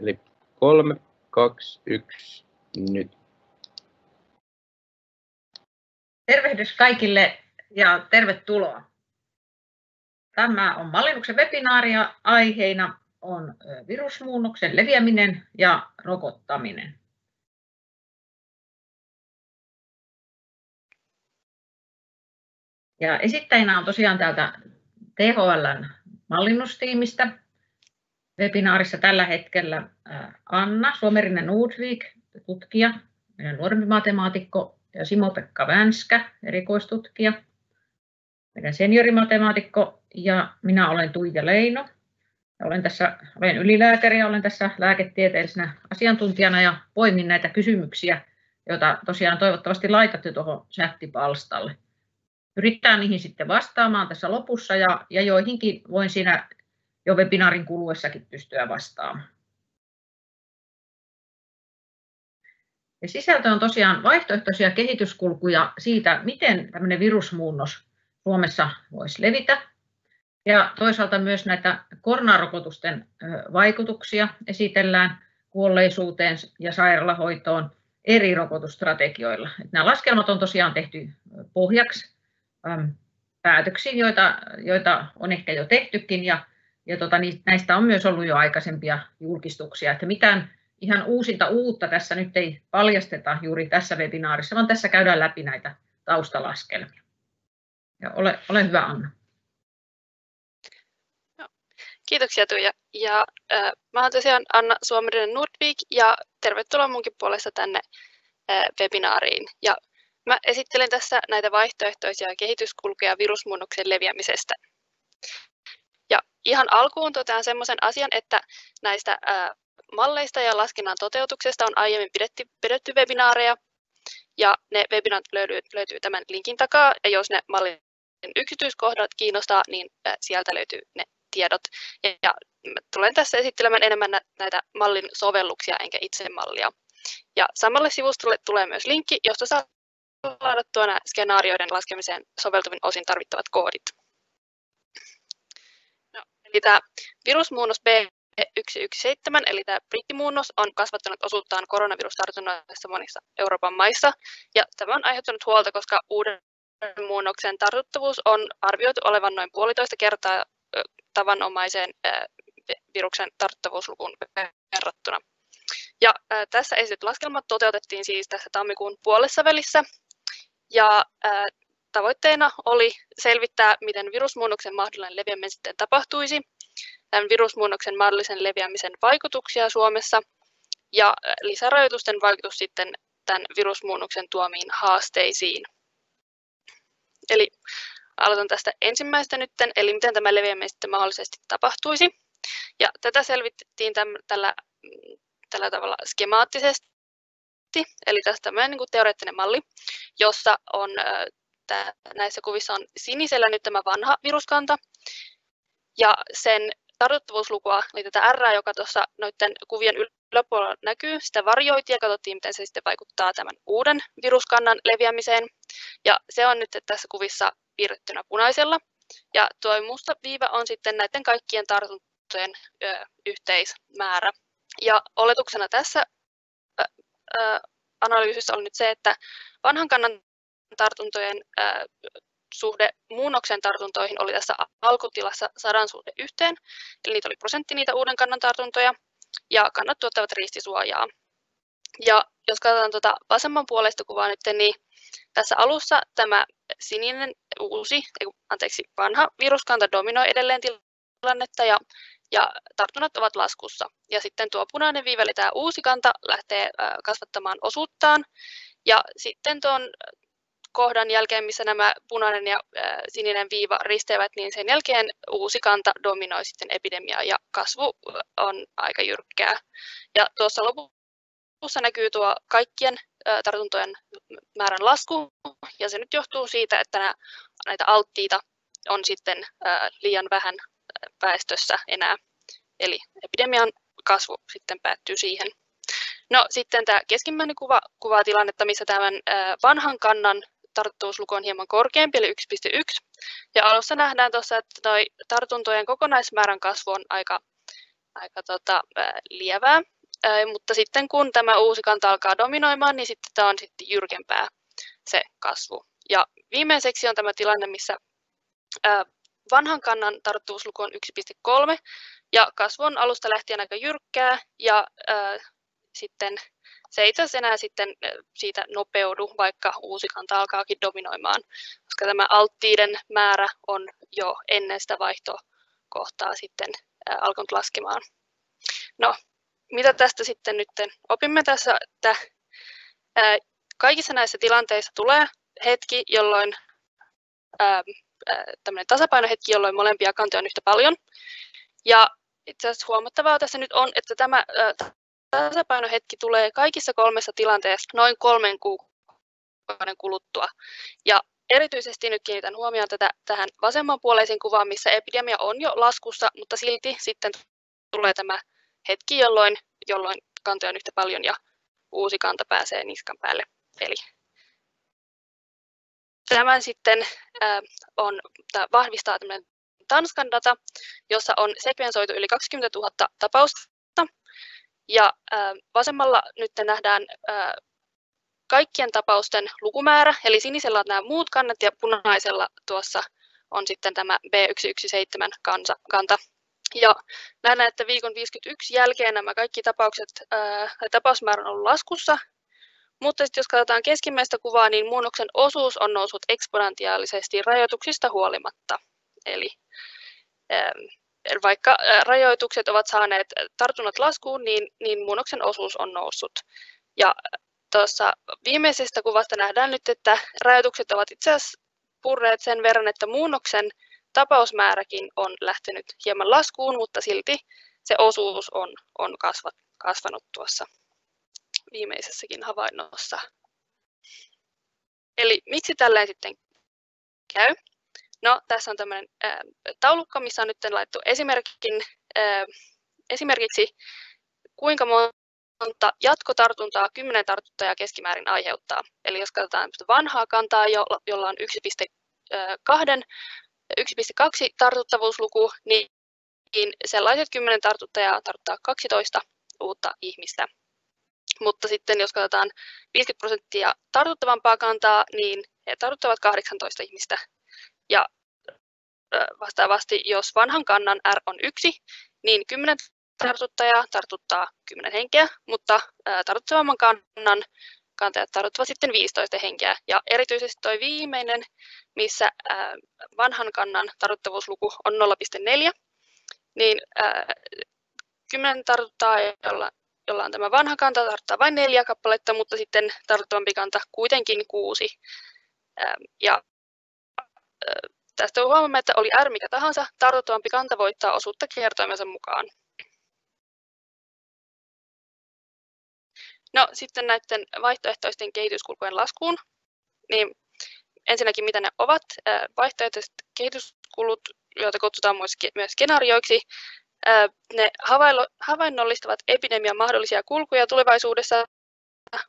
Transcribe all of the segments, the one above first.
Eli kolme, kaksi, yksi, nyt. Tervehdys kaikille ja tervetuloa. Tämä on Mallinnuksen webinaari ja aiheena on virusmuunnoksen leviäminen ja rokottaminen. Ja esittäjänä on tosiaan täältä THLn mallinnustiimistä webinaarissa tällä hetkellä Anna Suomerinen Nordvik, tutkija, meidän nuorempi matemaatikko, ja Simo-Pekka Vänskä, erikoistutkija, meidän seniorimatemaatikko, ja minä olen Tuija Leino. Olen, tässä, olen ylilääkäri ja olen tässä lääketieteellisenä asiantuntijana ja poimin näitä kysymyksiä, joita tosiaan toivottavasti laitatte tuohon chattipalstalle. Yrittää niihin sitten vastaamaan tässä lopussa ja, ja joihinkin voin siinä jo webinaarin kuluessakin pystyä vastaamaan. Ja sisältö on tosiaan vaihtoehtoisia kehityskulkuja siitä, miten tämmöinen virusmuunnos Suomessa voisi levitä. Ja toisaalta myös näitä koronarokotusten vaikutuksia esitellään kuolleisuuteen ja sairaalahoitoon eri rokotusstrategioilla. Nämä laskelmat on tosiaan tehty pohjaksi päätöksiin, joita, joita on ehkä jo tehtykin, ja ja tota, näistä on myös ollut jo aikaisempia julkistuksia, että mitään ihan uusinta uutta tässä nyt ei paljasteta juuri tässä webinaarissa, vaan tässä käydään läpi näitä taustalaskelmia. Ja ole, ole hyvä Anna. Kiitoksia Tuija. Ja, äh, mä olen tosiaan Anna Suomirinen Nordvik ja tervetuloa munkin puolesta tänne äh, webinaariin. Ja mä esittelen tässä näitä vaihtoehtoisia kehityskulkuja virusmuunnoksen leviämisestä. Ihan alkuun totean semmoisen asian, että näistä ää, malleista ja laskennan toteutuksesta on aiemmin pidetty, pidetty webinaareja, ja ne webinaarit löytyy, löytyy tämän linkin takaa, ja jos ne mallin yksityiskohdat kiinnostaa, niin ää, sieltä löytyy ne tiedot. Ja, ja tulen tässä esittelemään enemmän näitä mallin sovelluksia, enkä itse mallia. Ja samalle sivustolle tulee myös linkki, josta saa ladattua nämä skenaarioiden laskemiseen soveltuvin osin tarvittavat koodit. Eli tämä virusmuunnos B117, eli tämä brittimuunnos, on kasvattanut osuuttaan koronavirustartunnoissa monissa Euroopan maissa. Ja tämä on aiheuttanut huolta, koska uuden muunnoksen tartuttavuus on arvioitu olevan noin puolitoista kertaa tavanomaiseen viruksen tartuttavuuslukuun verrattuna. Ja tässä esitetyt laskelmat toteutettiin siis tässä tammikuun puolessa välissä. Ja tavoitteena oli selvittää, miten virusmuunnoksen mahdollinen leviäminen sitten tapahtuisi, tämän virusmuunnoksen mahdollisen leviämisen vaikutuksia Suomessa ja lisärajoitusten vaikutus sitten tämän virusmuunnoksen tuomiin haasteisiin. Eli aloitan tästä ensimmäistä nytten, eli miten tämä leviäminen sitten mahdollisesti tapahtuisi. Ja tätä selvitettiin täm, tällä, tällä tavalla skemaattisesti, eli tästä tämmöinen niin teoreettinen malli, jossa on että näissä kuvissa on sinisellä nyt tämä vanha viruskanta, ja sen tartuttavuuslukua, eli tätä R, joka tuossa noiden kuvien yläpuolella näkyy, sitä varjoitiin ja katsottiin, miten se sitten vaikuttaa tämän uuden viruskannan leviämiseen. Ja se on nyt tässä kuvissa piirrettynä punaisella. Ja tuo musta viiva on sitten näiden kaikkien tartuntojen ö, yhteismäärä. Ja oletuksena tässä ö, ö, analyysissä on nyt se, että vanhan kannan tartuntojen suhde muunnoksen tartuntoihin oli tässä alkutilassa sadan suhde yhteen, eli niitä oli prosentti niitä uuden kannan tartuntoja, ja kannat tuottavat ristisuojaa. Ja jos katsotaan tuota vasemman puolesta kuvaa nyt, niin tässä alussa tämä sininen uusi, anteeksi, vanha viruskanta dominoi edelleen tilannetta ja, ja tartunnat ovat laskussa. Ja sitten tuo punainen viiva, eli tämä uusi kanta, lähtee kasvattamaan osuuttaan. Ja sitten tuon kohdan jälkeen, missä nämä punainen ja sininen viiva risteävät, niin sen jälkeen uusi kanta dominoi sitten epidemiaa ja kasvu on aika jyrkkää. Ja tuossa lopussa näkyy tuo kaikkien tartuntojen määrän lasku, ja se nyt johtuu siitä, että nämä, näitä alttiita on sitten liian vähän väestössä enää. Eli epidemian kasvu sitten päättyy siihen. No sitten tämä keskimmäinen kuva kuvaa tilannetta, missä tämän vanhan kannan tarttuvuusluku on hieman korkeampi, eli 1,1. Ja alussa nähdään tuossa, että toi tartuntojen kokonaismäärän kasvu on aika aika tota, lievää. Mutta sitten kun tämä uusi kanta alkaa dominoimaan, niin sitten tämä on sitten jyrkempää se kasvu. Ja viimeiseksi on tämä tilanne, missä vanhan kannan tarttuvuusluku on 1,3 ja kasvu on alusta lähtien aika jyrkkää ja sitten se ei itse asiassa enää sitten siitä nopeudu, vaikka uusi kanta alkaakin dominoimaan, koska tämä alttiiden määrä on jo ennen sitä vaihtokohtaa sitten alkanut laskemaan. No, mitä tästä sitten nyt opimme tässä, että kaikissa näissä tilanteissa tulee hetki, jolloin tämmöinen tasapainohetki, jolloin molempia kantoja on yhtä paljon. Ja itse asiassa huomattavaa tässä nyt on, että tämä tasapainohetki tulee kaikissa kolmessa tilanteessa noin kolmen kuukauden kuluttua. Ja erityisesti nyt kiinnitän huomioon tätä, tähän vasemmanpuoleisen kuvaan, missä epidemia on jo laskussa, mutta silti sitten tulee tämä hetki, jolloin, jolloin kantoja on yhtä paljon ja uusi kanta pääsee niskan päälle. Eli Tämän sitten äh, on, vahvistaa Tanskan data, jossa on sekvensoitu yli 20 000 tapausta. Ja äh, vasemmalla nyt nähdään äh, kaikkien tapausten lukumäärä, eli sinisellä on nämä muut kannat ja punaisella tuossa on sitten tämä B117 kansa, kanta. Ja nähdään, että viikon 51 jälkeen nämä kaikki tapaukset, ää, tapausmäärä on ollut laskussa, mutta sitten jos katsotaan keskimmäistä kuvaa, niin muunnoksen osuus on noussut eksponentiaalisesti rajoituksista huolimatta. Eli ähm, vaikka rajoitukset ovat saaneet tartunnat laskuun, niin, niin muunnoksen osuus on noussut. Ja tuossa viimeisestä kuvasta nähdään nyt, että rajoitukset ovat itse asiassa purreet sen verran, että muunnoksen tapausmääräkin on lähtenyt hieman laskuun, mutta silti se osuus on, on kasvanut tuossa viimeisessäkin havainnossa. Eli miksi tällä sitten käy? No, tässä on tämmöinen äh, taulukko, missä on nyt laittu esimerkin, äh, esimerkiksi kuinka monta jatkotartuntaa 10 tartuntaa keskimäärin aiheuttaa. Eli jos katsotaan vanhaa kantaa, jolla on 1,2 1,2 tartuttavuusluku, niin sellaiset 10 tartuttajaa tartuttaa 12 uutta ihmistä. Mutta sitten jos katsotaan 50 prosenttia tartuttavampaa kantaa, niin he tartuttavat 18 ihmistä. Ja vastaavasti, jos vanhan kannan R on 1, niin 10 tartuttajaa tartuttaa 10 henkeä, mutta tartuttavamman kannan kantajat tartuttavat sitten 15 henkeä. Ja erityisesti tuo viimeinen, missä vanhan kannan tartuttavuusluku on 0,4, niin 10 tartuttaa, jolla jolla on tämä vanha kanta, tarttaa vain neljä kappaletta, mutta sitten tarttuvampi kanta kuitenkin kuusi. Ja tästä huomaamme, että oli R mikä tahansa, tartuttavampi kanta voittaa osuutta kertoimensa mukaan. No sitten näiden vaihtoehtoisten kehityskulkujen laskuun, niin ensinnäkin mitä ne ovat. Vaihtoehtoiset kehityskulut, joita kutsutaan myös skenaarioiksi, ne havainnollistavat epidemian mahdollisia kulkuja tulevaisuudessa,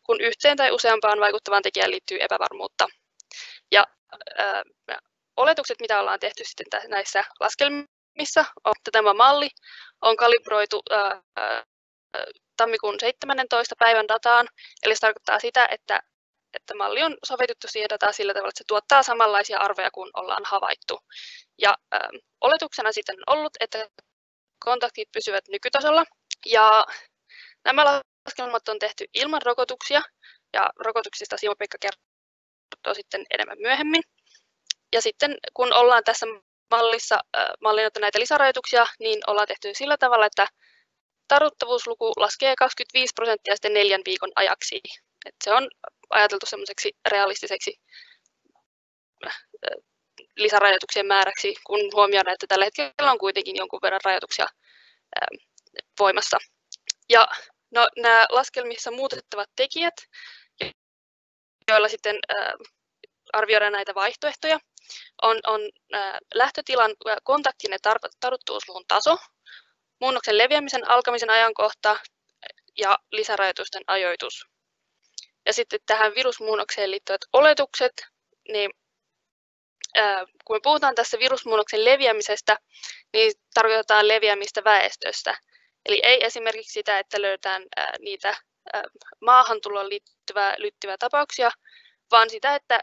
kun yhteen tai useampaan vaikuttavaan tekijään liittyy epävarmuutta. Ja oletukset, mitä ollaan tehty sitten näissä laskelmissa, on, että tämä malli on kalibroitu ää, tammikuun 17. päivän dataan, eli se tarkoittaa sitä, että, että malli on sovitettu siihen dataan sillä tavalla, että se tuottaa samanlaisia arvoja kuin ollaan havaittu. Ja ää, oletuksena sitten on ollut, että kontaktit pysyvät nykytasolla. Ja nämä laskelmat on tehty ilman rokotuksia, ja rokotuksista Simo-Pekka kertoo sitten enemmän myöhemmin. Ja sitten kun ollaan tässä mallissa äh, mallinnut näitä lisärajoituksia, niin ollaan tehty sillä tavalla, että tartuttavuusluku laskee 25 prosenttia sitten neljän viikon ajaksi. Et se on ajateltu semmoiseksi realistiseksi lisärajoituksien määräksi, kun huomioidaan, että tällä hetkellä on kuitenkin jonkun verran rajoituksia voimassa. Ja no, nämä laskelmissa muutettavat tekijät, joilla sitten arvioidaan näitä vaihtoehtoja, on, on lähtötilan kontaktin ja tarttuvuusluvun taso, muunnoksen leviämisen alkamisen ajankohta ja lisärajoitusten ajoitus. Ja sitten tähän virusmuunnokseen liittyvät oletukset, niin kun me puhutaan tässä virusmuunnoksen leviämisestä, niin tarkoitetaan leviämistä väestöstä. Eli ei esimerkiksi sitä, että löydetään niitä maahantuloon liittyvää, liittyviä tapauksia, vaan sitä, että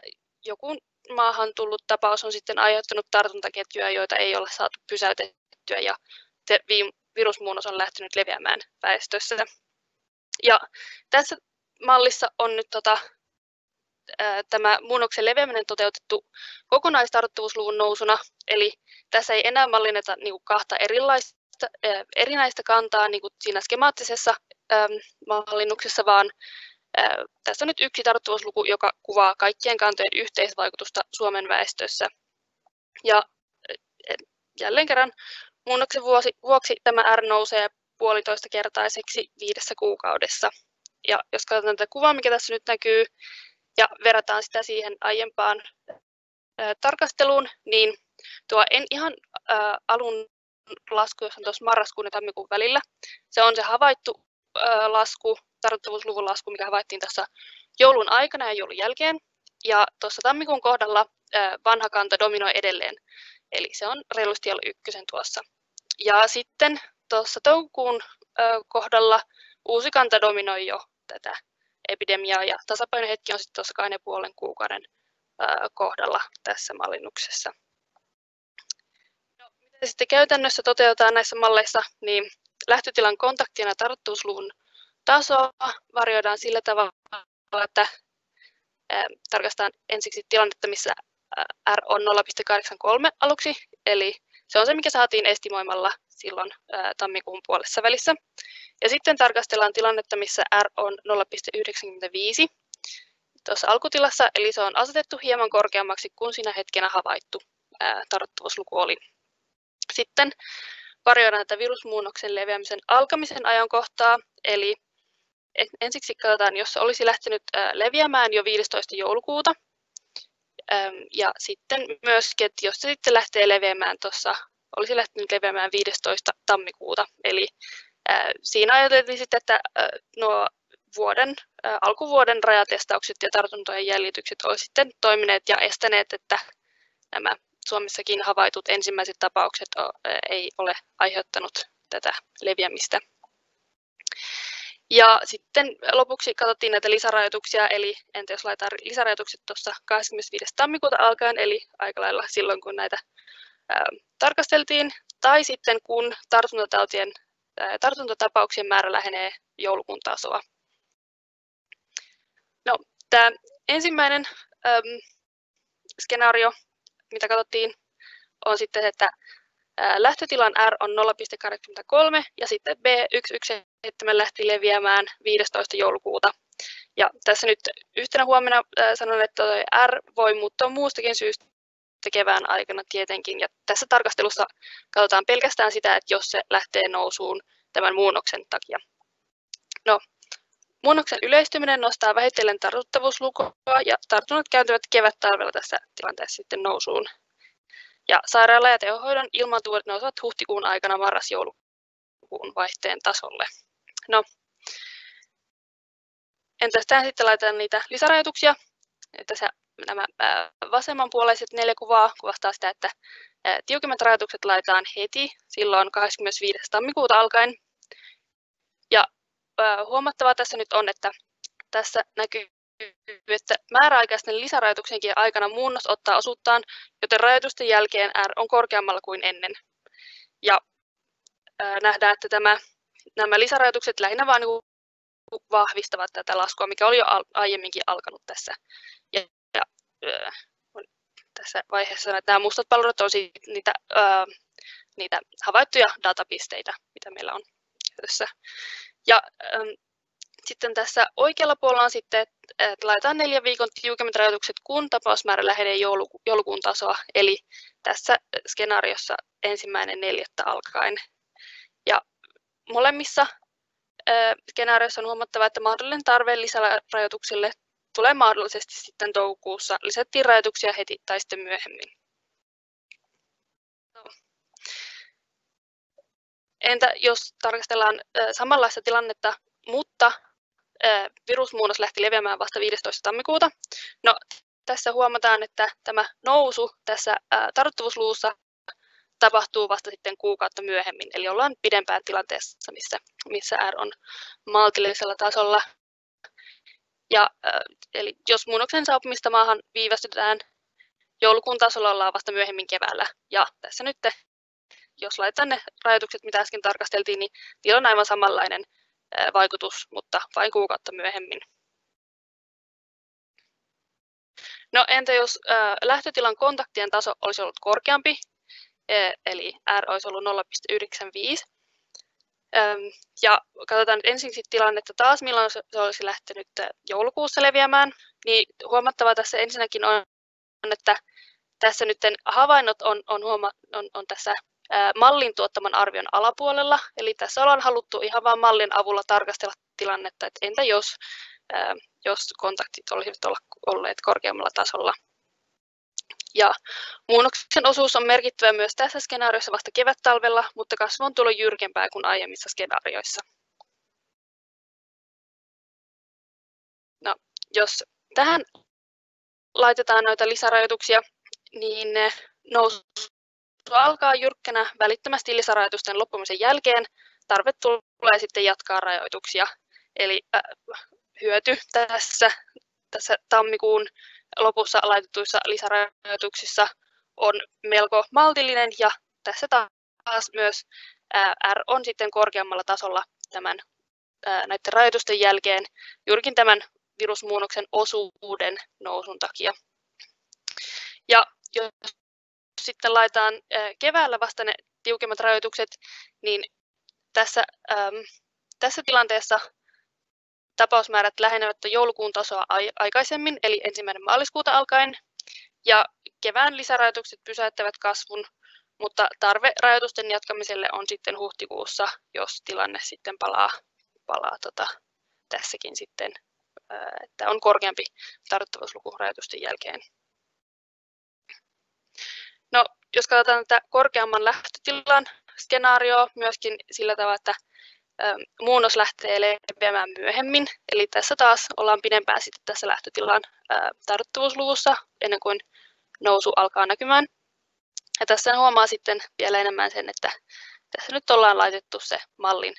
joku maahan tullut tapaus on sitten aiheuttanut tartuntaketjuja, joita ei ole saatu pysäytettyä ja virusmuunnos on lähtenyt leviämään väestössä. Ja tässä mallissa on nyt tota, tämä muunnoksen leviäminen toteutettu kokonaistarttuvuusluvun nousuna, eli tässä ei enää mallinneta niin kahta erilaista, erinäistä kantaa niin kuin siinä skemaattisessa mallinnuksessa, vaan tässä on nyt yksi tarttuvuusluku, joka kuvaa kaikkien kantojen yhteisvaikutusta Suomen väestössä. Ja jälleen kerran muunnoksen vuosi, vuoksi tämä R nousee puolitoista kertaiseksi viidessä kuukaudessa. Ja jos katsotaan tätä kuvaa, mikä tässä nyt näkyy, ja verrataan sitä siihen aiempaan tarkasteluun, niin tuo en ihan ää, alun lasku, jos on tuossa marraskuun ja tammikuun välillä, se on se havaittu lasku, tartuttavuusluvun lasku, mikä havaittiin tässä joulun aikana ja joulun jälkeen. Ja tuossa tammikuun kohdalla vanha kanta dominoi edelleen, eli se on reilusti ollut ykkösen tuossa. Ja sitten tuossa toukokuun kohdalla uusi kanta dominoi jo tätä epidemiaa ja tasapainohetki on sitten tuossa kahden puolen kuukauden kohdalla tässä mallinnuksessa. No, miten sitten käytännössä toteutetaan näissä malleissa, niin lähtötilan kontaktien ja tarttuvuusluvun tasoa varjoidaan sillä tavalla, että tarkastetaan ensiksi tilannetta, missä R on 0,83 aluksi, eli se on se, mikä saatiin estimoimalla silloin tammikuun puolessa välissä. Ja sitten tarkastellaan tilannetta, missä R on 0,95 tuossa alkutilassa, eli se on asetettu hieman korkeammaksi kuin siinä hetkenä havaittu tarttuvuusluku oli. Sitten varjoidaan tätä virusmuunnoksen leviämisen alkamisen ajankohtaa, eli ensiksi katsotaan, jos se olisi lähtenyt leviämään jo 15. joulukuuta, ja sitten myöskin, että jos se sitten lähtee leviämään tuossa, olisi lähtenyt leviämään 15. tammikuuta, eli Siinä ajateltiin sitten, että nuo vuoden, alkuvuoden rajatestaukset ja tartuntojen jäljitykset olisivat sitten toimineet ja estäneet, että nämä Suomessakin havaitut ensimmäiset tapaukset ei ole aiheuttanut tätä leviämistä. Ja sitten lopuksi katsottiin näitä lisärajoituksia, eli entä jos laitetaan lisärajoitukset tuossa 25. tammikuuta alkaen, eli aika lailla silloin kun näitä ää, tarkasteltiin, tai sitten kun tartuntatautien tartuntatapauksien määrä lähenee joulukuun tasoa. No, tämä ensimmäinen äm, skenaario, mitä katsottiin, on sitten, että ää, lähtötilan R on 0,83 ja sitten B117 lähti leviämään 15. joulukuuta. Ja tässä nyt yhtenä huomenna sanon, että R voi muuttua muustakin syystä kevään aikana tietenkin. Ja tässä tarkastelussa katsotaan pelkästään sitä, että jos se lähtee nousuun tämän muunnoksen takia. No, muunnoksen yleistyminen nostaa vähitellen tartuttavuuslukua ja tartunnat kääntyvät kevät-talvella tässä tilanteessa sitten nousuun. Ja sairaala- ja tehohoidon ilmaantuvuudet nousevat huhtikuun aikana marras-joulukuun vaihteen tasolle. No, entäs tähän sitten laitetaan niitä lisärajoituksia. Tässä nämä vasemmanpuoleiset neljä kuvaa kuvastaa sitä, että tiukemmat rajoitukset laitetaan heti silloin 25. tammikuuta alkaen. Huomattavaa tässä nyt on, että tässä näkyy, että määräaikaisten lisärajoituksenkin aikana muunnos ottaa osuuttaan, joten rajoitusten jälkeen R on korkeammalla kuin ennen. Ja nähdään, että tämä, nämä lisärajoitukset lähinnä vain niin vahvistavat tätä laskua, mikä oli jo aiemminkin alkanut tässä. Ja, ja tässä vaiheessa, että nämä mustat palvelut on niitä, niitä havaittuja datapisteitä, mitä meillä on tässä. Ja äm, sitten tässä oikealla puolella on sitten, että laitetaan neljän viikon tiukemmat rajoitukset, kun tapausmäärä lähenee joulukuun tasoa, eli tässä skenaariossa ensimmäinen neljättä alkaen. Ja molemmissa skenaarioissa on huomattava, että mahdollinen tarve lisärajoituksille tulee mahdollisesti sitten toukokuussa. Lisättiin rajoituksia heti tai sitten myöhemmin. No. Entä jos tarkastellaan samanlaista tilannetta, mutta virusmuunnos lähti leviämään vasta 15. tammikuuta? No, tässä huomataan, että tämä nousu tässä tarttuvuusluussa tapahtuu vasta sitten kuukautta myöhemmin, eli ollaan pidempään tilanteessa, missä, missä R on maltillisella tasolla. Ja, eli jos muunnoksen saapumista maahan viivästytään, joulukuun tasolla ollaan vasta myöhemmin keväällä. Ja tässä nyt, jos laitetaan ne rajoitukset, mitä äsken tarkasteltiin, niin niillä on aivan samanlainen vaikutus, mutta vain kuukautta myöhemmin. No entä jos lähtötilan kontaktien taso olisi ollut korkeampi, eli R olisi ollut 0,95, ja katsotaan nyt ensiksi tilannetta taas, milloin se olisi lähtenyt joulukuussa leviämään, niin huomattavaa tässä ensinnäkin on, että tässä nyt havainnot on, on, huoma, on, on tässä mallin tuottaman arvion alapuolella, eli tässä ollaan haluttu ihan vain mallin avulla tarkastella tilannetta, että entä jos, jos kontaktit olisivat olleet korkeammalla tasolla. Ja muunnoksen osuus on merkittävä myös tässä skenaariossa vasta kevät-talvella, mutta kasvu on tullut jyrkempää kuin aiemmissa skenaarioissa. No, jos tähän laitetaan noita lisärajoituksia, niin nousu alkaa jyrkkänä välittömästi lisärajoitusten loppumisen jälkeen. Tarve tulee sitten jatkaa rajoituksia. Eli äh, hyöty tässä, tässä tammikuun lopussa laitetuissa lisärajoituksissa on melko maltillinen ja tässä taas myös R on sitten korkeammalla tasolla tämän, näiden rajoitusten jälkeen juurikin tämän virusmuunnoksen osuuden nousun takia. Ja jos sitten laitetaan keväällä vasta ne tiukemmat rajoitukset, niin tässä, tässä tilanteessa tapausmäärät lähenevät joulukuun tasoa aikaisemmin, eli ensimmäinen maaliskuuta alkaen, ja kevään lisärajoitukset pysäyttävät kasvun, mutta tarve rajoitusten jatkamiselle on sitten huhtikuussa, jos tilanne sitten palaa, palaa tota, tässäkin sitten, että on korkeampi tartuttavuusluku rajoitusten jälkeen. No, jos katsotaan tätä korkeamman lähtötilan skenaarioa myöskin sillä tavalla, että muunnos lähtee leviämään myöhemmin. Eli tässä taas ollaan pidempään sitten tässä lähtötilan tartuttavuusluvussa ennen kuin nousu alkaa näkymään. Ja tässä huomaa sitten vielä enemmän sen, että tässä nyt ollaan laitettu se mallin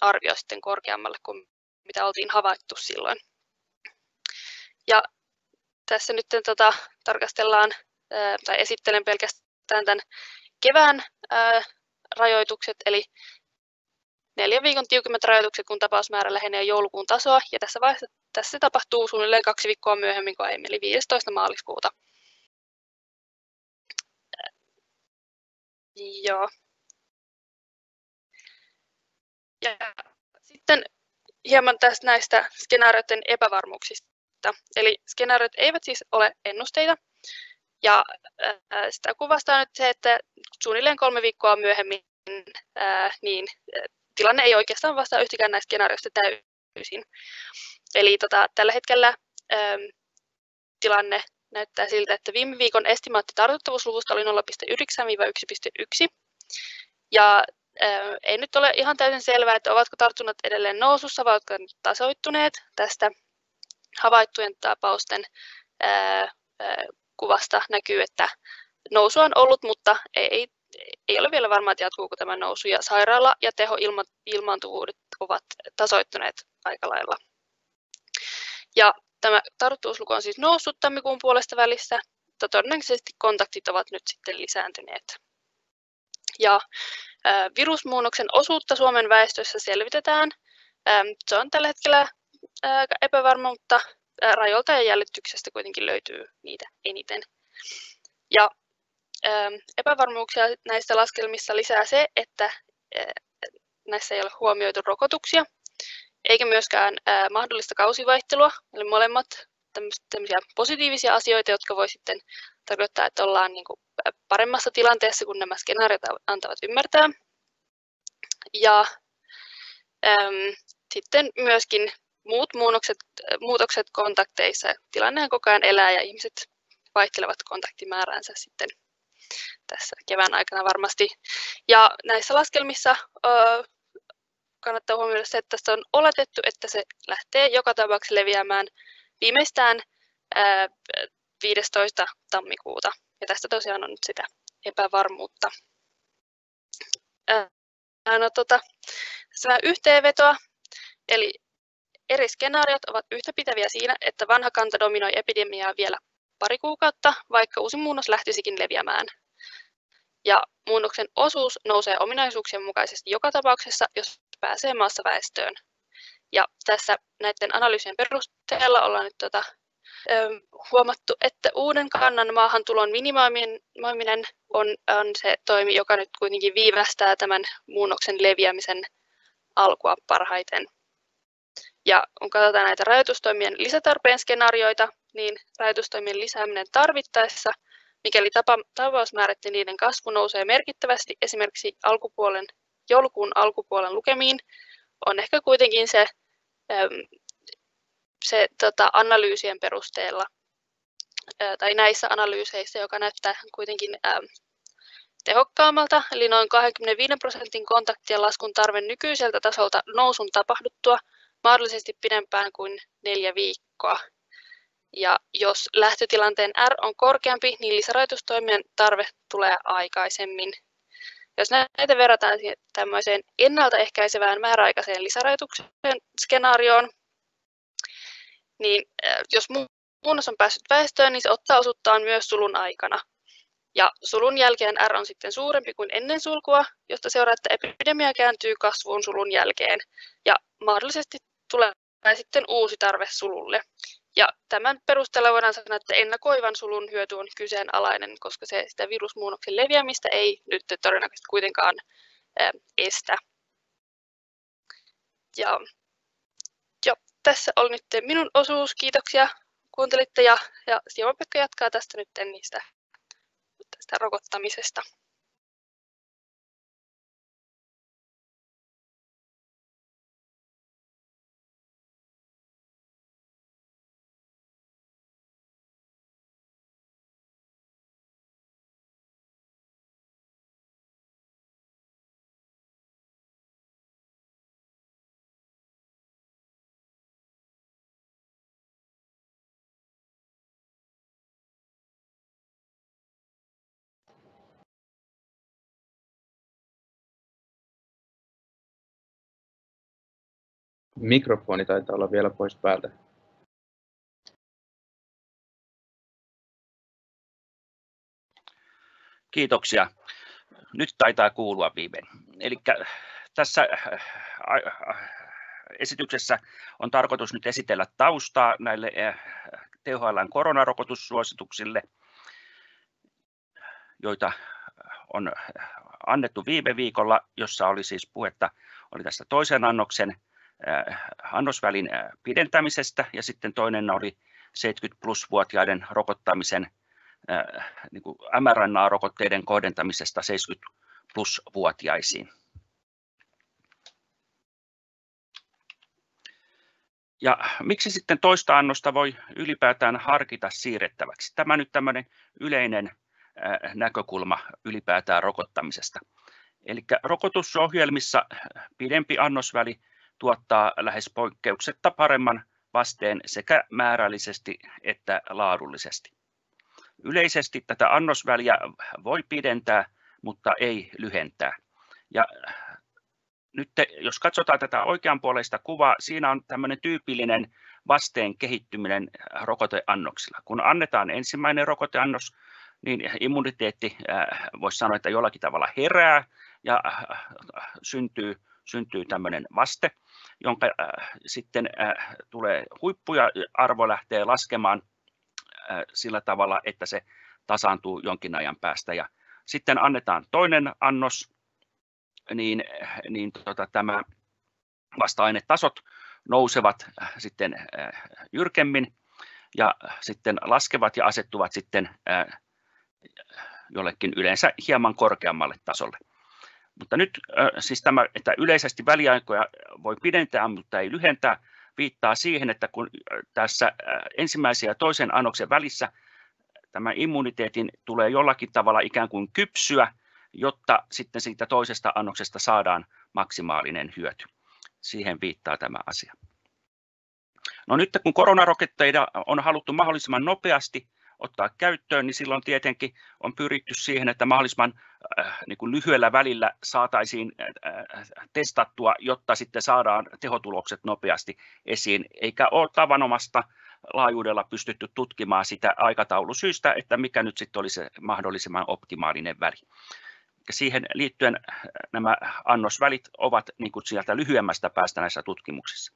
arvio sitten korkeammalle kuin mitä oltiin havaittu silloin. Ja tässä nyt tota, tarkastellaan tai esittelen pelkästään tämän kevään rajoitukset, eli neljän viikon tiukimmat rajoitukset, kun tapausmäärä lähenee joulukuun tasoa, ja tässä vaiheessa tässä tapahtuu suunnilleen kaksi viikkoa myöhemmin kuin aiemmin, eli 15. maaliskuuta. Joo. Ja sitten hieman tästä näistä skenaarioiden epävarmuuksista. Eli skenaariot eivät siis ole ennusteita, ja sitä kuvastaa nyt se, että suunnilleen kolme viikkoa myöhemmin niin tilanne ei oikeastaan vastaa yhtäkään näistä skenaarioista täysin. Eli tota, tällä hetkellä äm, tilanne näyttää siltä, että viime viikon estimaatti tartuttavuusluvusta oli 0,9-1,1. Ja äh, ei nyt ole ihan täysin selvää, että ovatko tartunnat edelleen nousussa vai ovatko ne tasoittuneet tästä havaittujen tapausten äh, äh, kuvasta näkyy, että nousua on ollut, mutta ei ei ole vielä varmaa, että jatkuuko tämä nousu, ja sairaala- ja tehoilmaantuvuudet ovat tasoittuneet aika lailla. Ja tämä tarttuvuusluku on siis noussut tammikuun puolesta välissä, mutta todennäköisesti kontaktit ovat nyt sitten lisääntyneet. Ja virusmuunnoksen osuutta Suomen väestössä selvitetään. Se on tällä hetkellä aika epävarma, mutta rajoilta ja jäljityksestä kuitenkin löytyy niitä eniten. Ja epävarmuuksia näissä laskelmissa lisää se, että näissä ei ole huomioitu rokotuksia, eikä myöskään mahdollista kausivaihtelua, eli molemmat tämmöisiä positiivisia asioita, jotka voi sitten tarkoittaa, että ollaan niin kuin paremmassa tilanteessa kuin nämä skenaariot antavat ymmärtää. Ja äm, sitten myöskin muut muutokset, muutokset kontakteissa. Tilannehan koko ajan elää ja ihmiset vaihtelevat kontaktimääränsä sitten tässä kevään aikana varmasti. Ja näissä laskelmissa kannattaa huomioida se, että tässä on oletettu, että se lähtee joka tapauksessa leviämään viimeistään 15. tammikuuta. Ja tästä tosiaan on nyt sitä epävarmuutta. No, tota, tässä yhteenvetoa, eli eri skenaariot ovat yhtäpitäviä siinä, että vanha kanta dominoi epidemiaa vielä pari kuukautta, vaikka uusi muunnos lähtisikin leviämään. Ja muunnoksen osuus nousee ominaisuuksien mukaisesti joka tapauksessa, jos pääsee maassa väestöön. Ja tässä näiden analyysien perusteella ollaan nyt tota, huomattu, että uuden kannan maahantulon minimoiminen on, on se toimi, joka nyt kuitenkin viivästää tämän muunnoksen leviämisen alkua parhaiten. Ja kun katsotaan näitä rajoitustoimien lisätarpeen skenaarioita, niin rajoitustoimien lisääminen tarvittaessa, mikäli tapa, tapausmäärät ja niiden kasvu nousee merkittävästi esimerkiksi alkupuolen, joulukuun alkupuolen lukemiin, on ehkä kuitenkin se, se tota, analyysien perusteella tai näissä analyyseissä, joka näyttää kuitenkin tehokkaammalta, eli noin 25 prosentin kontaktien laskun tarve nykyiseltä tasolta nousun tapahduttua mahdollisesti pidempään kuin neljä viikkoa. Ja jos lähtötilanteen R on korkeampi, niin lisärajoitustoimien tarve tulee aikaisemmin. Jos näitä verrataan tämmöiseen ennaltaehkäisevään määräaikaiseen lisärajoituksen skenaarioon, niin jos muunnos on päässyt väestöön, niin se ottaa osuuttaan myös sulun aikana. Ja sulun jälkeen R on sitten suurempi kuin ennen sulkua, josta seuraa, että epidemia kääntyy kasvuun sulun jälkeen ja mahdollisesti tulee sitten uusi tarve sululle. Ja tämän perusteella voidaan sanoa, että ennakoivan sulun hyöty on kyseenalainen, koska se sitä virusmuunnoksen leviämistä ei nyt todennäköisesti kuitenkaan estä. Ja, jo, tässä oli nyt minun osuus. Kiitoksia kuuntelitte ja, ja Simo-Pekka jatkaa tästä nyt niistä tästä rokottamisesta. Mikrofoni taitaa olla vielä pois päältä. Kiitoksia. Nyt taitaa kuulua viimein. Eli tässä äh, äh, esityksessä on tarkoitus nyt esitellä taustaa näille äh, THLn koronarokotussuosituksille, joita on annettu viime viikolla, jossa oli siis puhetta oli tästä toisen annoksen annosvälin äh, pidentämisestä ja sitten toinen oli 70 plus-vuotiaiden rokottamisen äh, niin kuin mRNA-rokotteiden kohdentamisesta 70 plus-vuotiaisiin. Ja miksi sitten toista annosta voi ylipäätään harkita siirrettäväksi? Tämä nyt tämmöinen yleinen näkökulma ylipäätään rokottamisesta. Eli rokotusohjelmissa pidempi annosväli tuottaa lähes poikkeuksetta paremman vasteen sekä määrällisesti että laadullisesti. Yleisesti tätä annosväliä voi pidentää, mutta ei lyhentää. Ja nyt jos katsotaan tätä oikeanpuoleista kuvaa, siinä on tämmöinen tyypillinen vasteen kehittyminen rokoteannoksilla. Kun annetaan ensimmäinen rokoteannos, niin immuniteetti voisi sanoa, että jollakin tavalla herää ja syntyy, syntyy tämmöinen vaste jonka äh, sitten äh, tulee huippu ja arvo lähtee laskemaan äh, sillä tavalla, että se tasaantuu jonkin ajan päästä. Ja sitten annetaan toinen annos, niin, niin tota, tämä vasta-ainetasot nousevat sitten jyrkemmin ja sitten laskevat ja asettuvat sitten jollekin yleensä hieman korkeammalle tasolle. Mutta nyt siis tämä, että yleisesti väliaikoja voi pidentää, mutta ei lyhentää, viittaa siihen, että kun tässä ensimmäisen ja toisen annoksen välissä tämä immuniteetin tulee jollakin tavalla ikään kuin kypsyä, jotta sitten siitä toisesta annoksesta saadaan maksimaalinen hyöty. Siihen viittaa tämä asia. No nyt kun koronarokotteita on haluttu mahdollisimman nopeasti ottaa käyttöön, niin silloin tietenkin on pyritty siihen, että mahdollisimman niin kuin lyhyellä välillä saataisiin testattua, jotta sitten saadaan tehotulokset nopeasti esiin, eikä ole tavanomasta laajuudella pystytty tutkimaan sitä aikataulusyistä, että mikä nyt sitten olisi mahdollisimman optimaalinen väli. Siihen liittyen nämä annosvälit ovat niin kuin sieltä lyhyemmästä päästä näissä tutkimuksissa.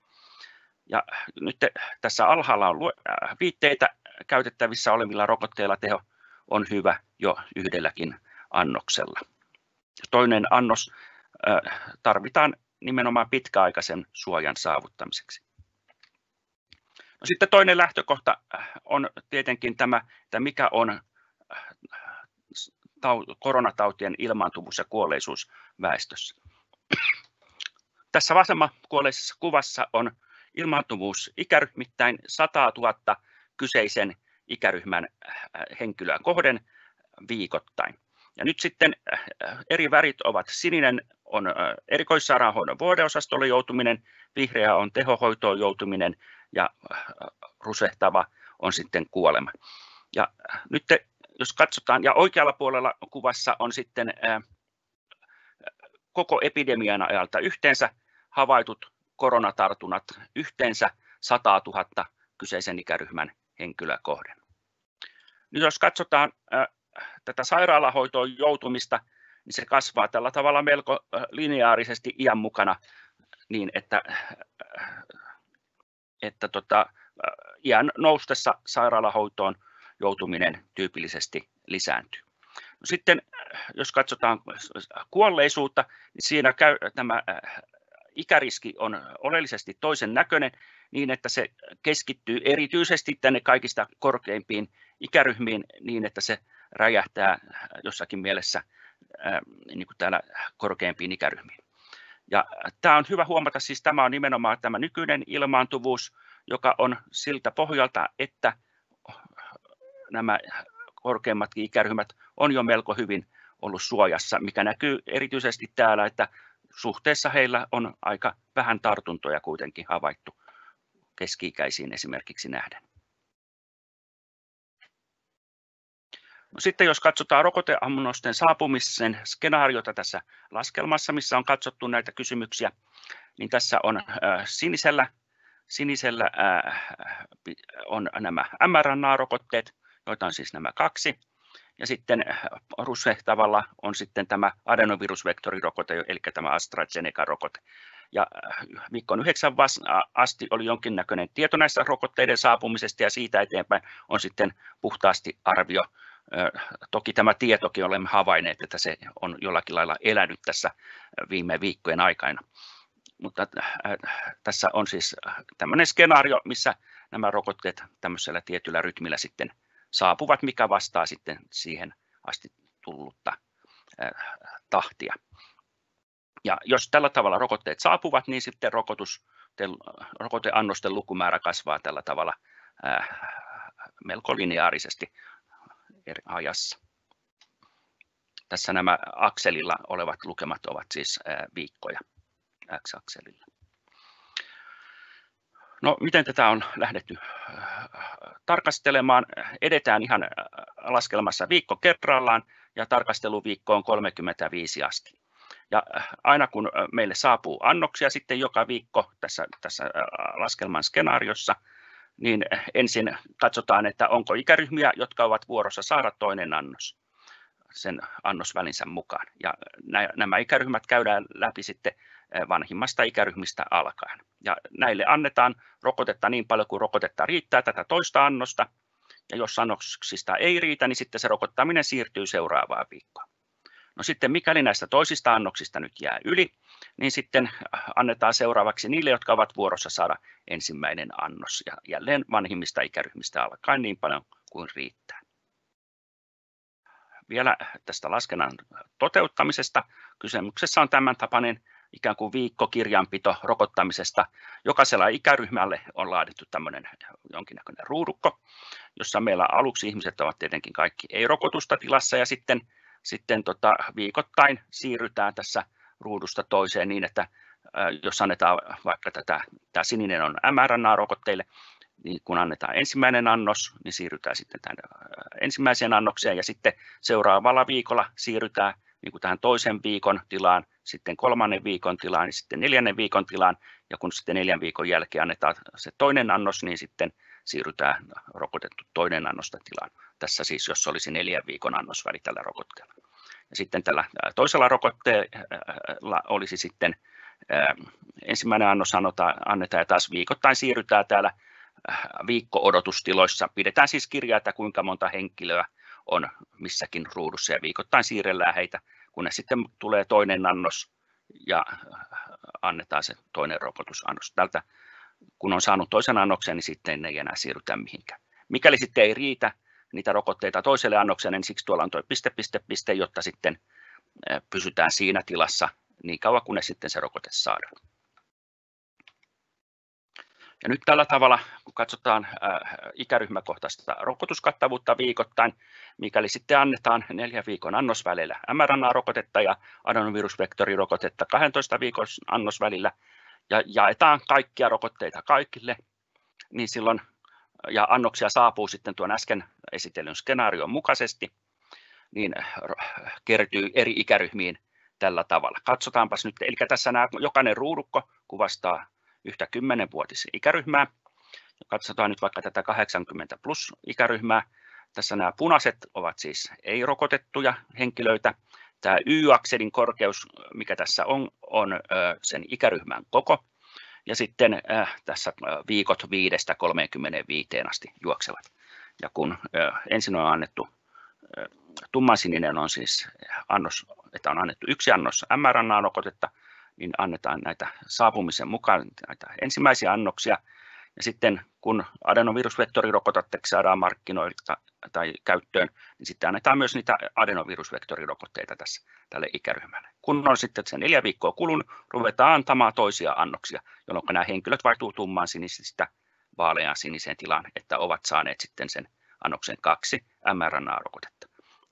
Ja nyt tässä alhaalla on viitteitä käytettävissä olevilla rokotteilla teho on hyvä jo yhdelläkin annoksella. Toinen annos tarvitaan nimenomaan pitkäaikaisen suojan saavuttamiseksi. No sitten toinen lähtökohta on tietenkin tämä, että mikä on koronatautien ilmaantuvuus ja kuolleisuus väestössä. Tässä vasemmanpuoleisessa kuvassa on ilmaantuvuus ikäryhmittäin 100 000 kyseisen ikäryhmän henkilöä kohden viikoittain. Ja nyt sitten eri värit ovat sininen on erikoissairaanhoidon vuodeosastolle joutuminen, vihreä on tehohoitoon joutuminen ja rusehtava on sitten kuolema. Ja nyt jos katsotaan, ja oikealla puolella kuvassa on sitten koko epidemian ajalta yhteensä havaitut koronatartunnat yhteensä 100 000 kyseisen ikäryhmän henkilöä kohden. Nyt jos katsotaan tätä sairaalahoitoon joutumista, niin se kasvaa tällä tavalla melko lineaarisesti iän mukana niin, että, että tota, iän noustessa sairaalahoitoon joutuminen tyypillisesti lisääntyy. No sitten jos katsotaan kuolleisuutta, niin siinä käy, tämä ikäriski on oleellisesti toisen näköinen niin, että se keskittyy erityisesti tänne kaikista korkeimpiin ikäryhmiin niin, että se räjähtää jossakin mielessä niin kuin täällä korkeimpiin ikäryhmiin. Ja tämä on hyvä huomata, siis tämä on nimenomaan tämä nykyinen ilmaantuvuus, joka on siltä pohjalta, että nämä korkeimmatkin ikäryhmät on jo melko hyvin ollut suojassa, mikä näkyy erityisesti täällä, että suhteessa heillä on aika vähän tartuntoja kuitenkin havaittu keski-ikäisiin esimerkiksi nähden. No sitten jos katsotaan rokoteammunnosten saapumisen skenaariota tässä laskelmassa, missä on katsottu näitä kysymyksiä, niin tässä on äh, sinisellä, sinisellä äh, on nämä mRNA-rokotteet, joita on siis nämä kaksi, ja sitten rusehtavalla on sitten tämä adenovirusvektorirokote, eli tämä AstraZeneca-rokote. Ja viikon yhdeksän asti oli jonkinnäköinen tieto näistä rokotteiden saapumisesta ja siitä eteenpäin on sitten puhtaasti arvio Toki tämä tietokin olemme havainneet, että se on jollakin lailla elänyt tässä viime viikkojen aikana. Mutta tässä on siis tämmöinen skenaario, missä nämä rokotteet tämmöisellä tietyllä rytmillä sitten saapuvat, mikä vastaa sitten siihen asti tullutta tahtia. Ja jos tällä tavalla rokotteet saapuvat, niin sitten rokotus, rokoteannosten lukumäärä kasvaa tällä tavalla melko lineaarisesti eri ajassa. Tässä nämä akselilla olevat lukemat ovat siis viikkoja x-akselilla. No, miten tätä on lähdetty tarkastelemaan? Edetään ihan laskelmassa viikko kerrallaan ja tarkasteluviikko on 35 asti. Ja aina kun meille saapuu annoksia sitten joka viikko tässä, tässä laskelman skenaariossa, niin ensin katsotaan, että onko ikäryhmiä, jotka ovat vuorossa saada toinen annos sen annosvälinsä mukaan. Ja nämä ikäryhmät käydään läpi sitten vanhimmasta ikäryhmistä alkaen. Ja näille annetaan rokotetta niin paljon kuin rokotetta riittää tätä toista annosta. Ja jos annoksista ei riitä, niin sitten se rokottaminen siirtyy seuraavaan viikkoon. No sitten mikäli näistä toisista annoksista nyt jää yli, niin sitten annetaan seuraavaksi niille, jotka ovat vuorossa saada ensimmäinen annos ja jälleen vanhimmista ikäryhmistä alkaen niin paljon kuin riittää. Vielä tästä laskennan toteuttamisesta. Kysymyksessä on tämän tapainen ikään kuin viikkokirjanpito rokottamisesta. Jokaisella ikäryhmälle on laadittu tämmöinen jonkinnäköinen ruudukko, jossa meillä aluksi ihmiset ovat tietenkin kaikki ei-rokotusta tilassa ja sitten, sitten tota, viikoittain siirrytään tässä ruudusta toiseen niin, että jos annetaan vaikka tätä, tämä sininen on mRNA-rokotteille, niin kun annetaan ensimmäinen annos, niin siirrytään sitten tähän ensimmäiseen annokseen ja sitten seuraavalla viikolla siirrytään niin kuin tähän toisen viikon tilaan, sitten kolmannen viikon tilaan ja sitten neljännen viikon tilaan ja kun sitten neljän viikon jälkeen annetaan se toinen annos, niin sitten siirrytään rokotettu toinen annosta tilaan. Tässä siis, jos olisi neljän viikon annosväli tällä rokotteella. Ja sitten tällä toisella rokotteella olisi sitten ensimmäinen annos annetaan ja taas viikoittain siirrytään täällä viikko-odotustiloissa. Pidetään siis kirjaa, että kuinka monta henkilöä on missäkin ruudussa ja viikoittain siirrellään heitä, kunnes sitten tulee toinen annos ja annetaan se toinen rokotusannos. Tältä kun on saanut toisen annoksen, niin sitten ei enää siirrytä mihinkään. Mikäli sitten ei riitä niitä rokotteita toiselle annokselle, niin siksi tuolla on tuo piste, piste, piste, jotta sitten pysytään siinä tilassa niin kauan, kunnes sitten se rokote saadaan. Ja nyt tällä tavalla, kun katsotaan ikäryhmäkohtaista rokotuskattavuutta viikoittain, mikäli sitten annetaan neljän viikon annosvälillä mRNA-rokotetta ja adenovirusvektorirokotetta 12 viikon annosvälillä, ja jaetaan kaikkia rokotteita kaikille, niin silloin, ja annoksia saapuu sitten tuon äsken esitellyn skenaarion mukaisesti, niin kertyy eri ikäryhmiin tällä tavalla. Katsotaanpas nyt, eli tässä nämä, jokainen ruudukko kuvastaa yhtä 10-vuotisen ikäryhmää. Katsotaan nyt vaikka tätä 80 plus ikäryhmää. Tässä nämä punaiset ovat siis ei-rokotettuja henkilöitä. Tämä Y-akselin korkeus, mikä tässä on, on sen ikäryhmän koko. Ja sitten tässä viikot 5-35 asti juoksevat. Ja kun ensin on annettu tummansininen on siis annos, että on annettu yksi annos mRNA-rokotetta, niin annetaan näitä saapumisen mukaan näitä ensimmäisiä annoksia. Ja sitten kun adenovirusvektorirokotteeksi saadaan markkinoilta tai käyttöön, niin sitten annetaan myös niitä adenovirusvektorirokotteita tässä tälle ikäryhmälle. Kun on sitten se neljä viikkoa kulunut, ruvetaan antamaan toisia annoksia, jolloin nämä henkilöt vaihtuu tummaan sinisistä vaalean siniseen tilaan, että ovat saaneet sitten sen annoksen kaksi mRNA-rokotetta.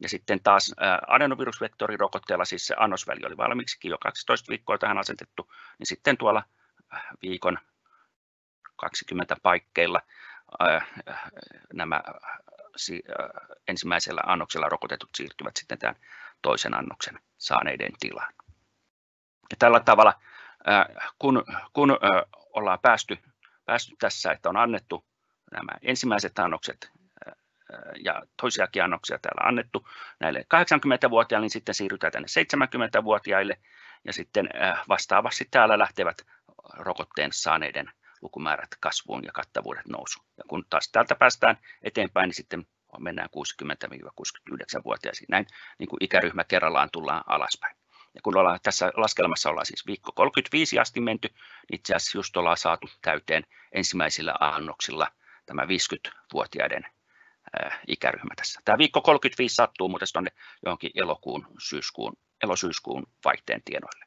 Ja sitten taas adenovirusvektorirokotteella siis se annosväli oli valmiiksikin jo 12 viikkoa tähän asetettu, niin sitten tuolla viikon 20 paikkeilla nämä ensimmäisellä annoksella rokotetut siirtyvät sitten tämän toisen annoksen saaneiden tilaan. Ja tällä tavalla, kun, kun ollaan päästy, päästy tässä, että on annettu nämä ensimmäiset annokset ja toisiakin annoksia täällä annettu näille 80-vuotiaille, niin sitten siirrytään tänne 70-vuotiaille ja sitten vastaavasti täällä lähtevät rokotteen saaneiden lukumäärät kasvuun ja kattavuudet nousuun. Ja kun taas täältä päästään eteenpäin, niin sitten mennään 60-69-vuotiaisiin. Näin niin kuin ikäryhmä kerrallaan tullaan alaspäin. Ja kun ollaan tässä laskelmassa ollaan siis viikko 35 asti menty, niin itse asiassa just ollaan saatu täyteen ensimmäisillä annoksilla tämä 50-vuotiaiden ikäryhmä tässä. Tämä viikko 35 sattuu muuten tuonne johonkin elokuun, syyskuun, elosyyskuun vaihteen tienoille.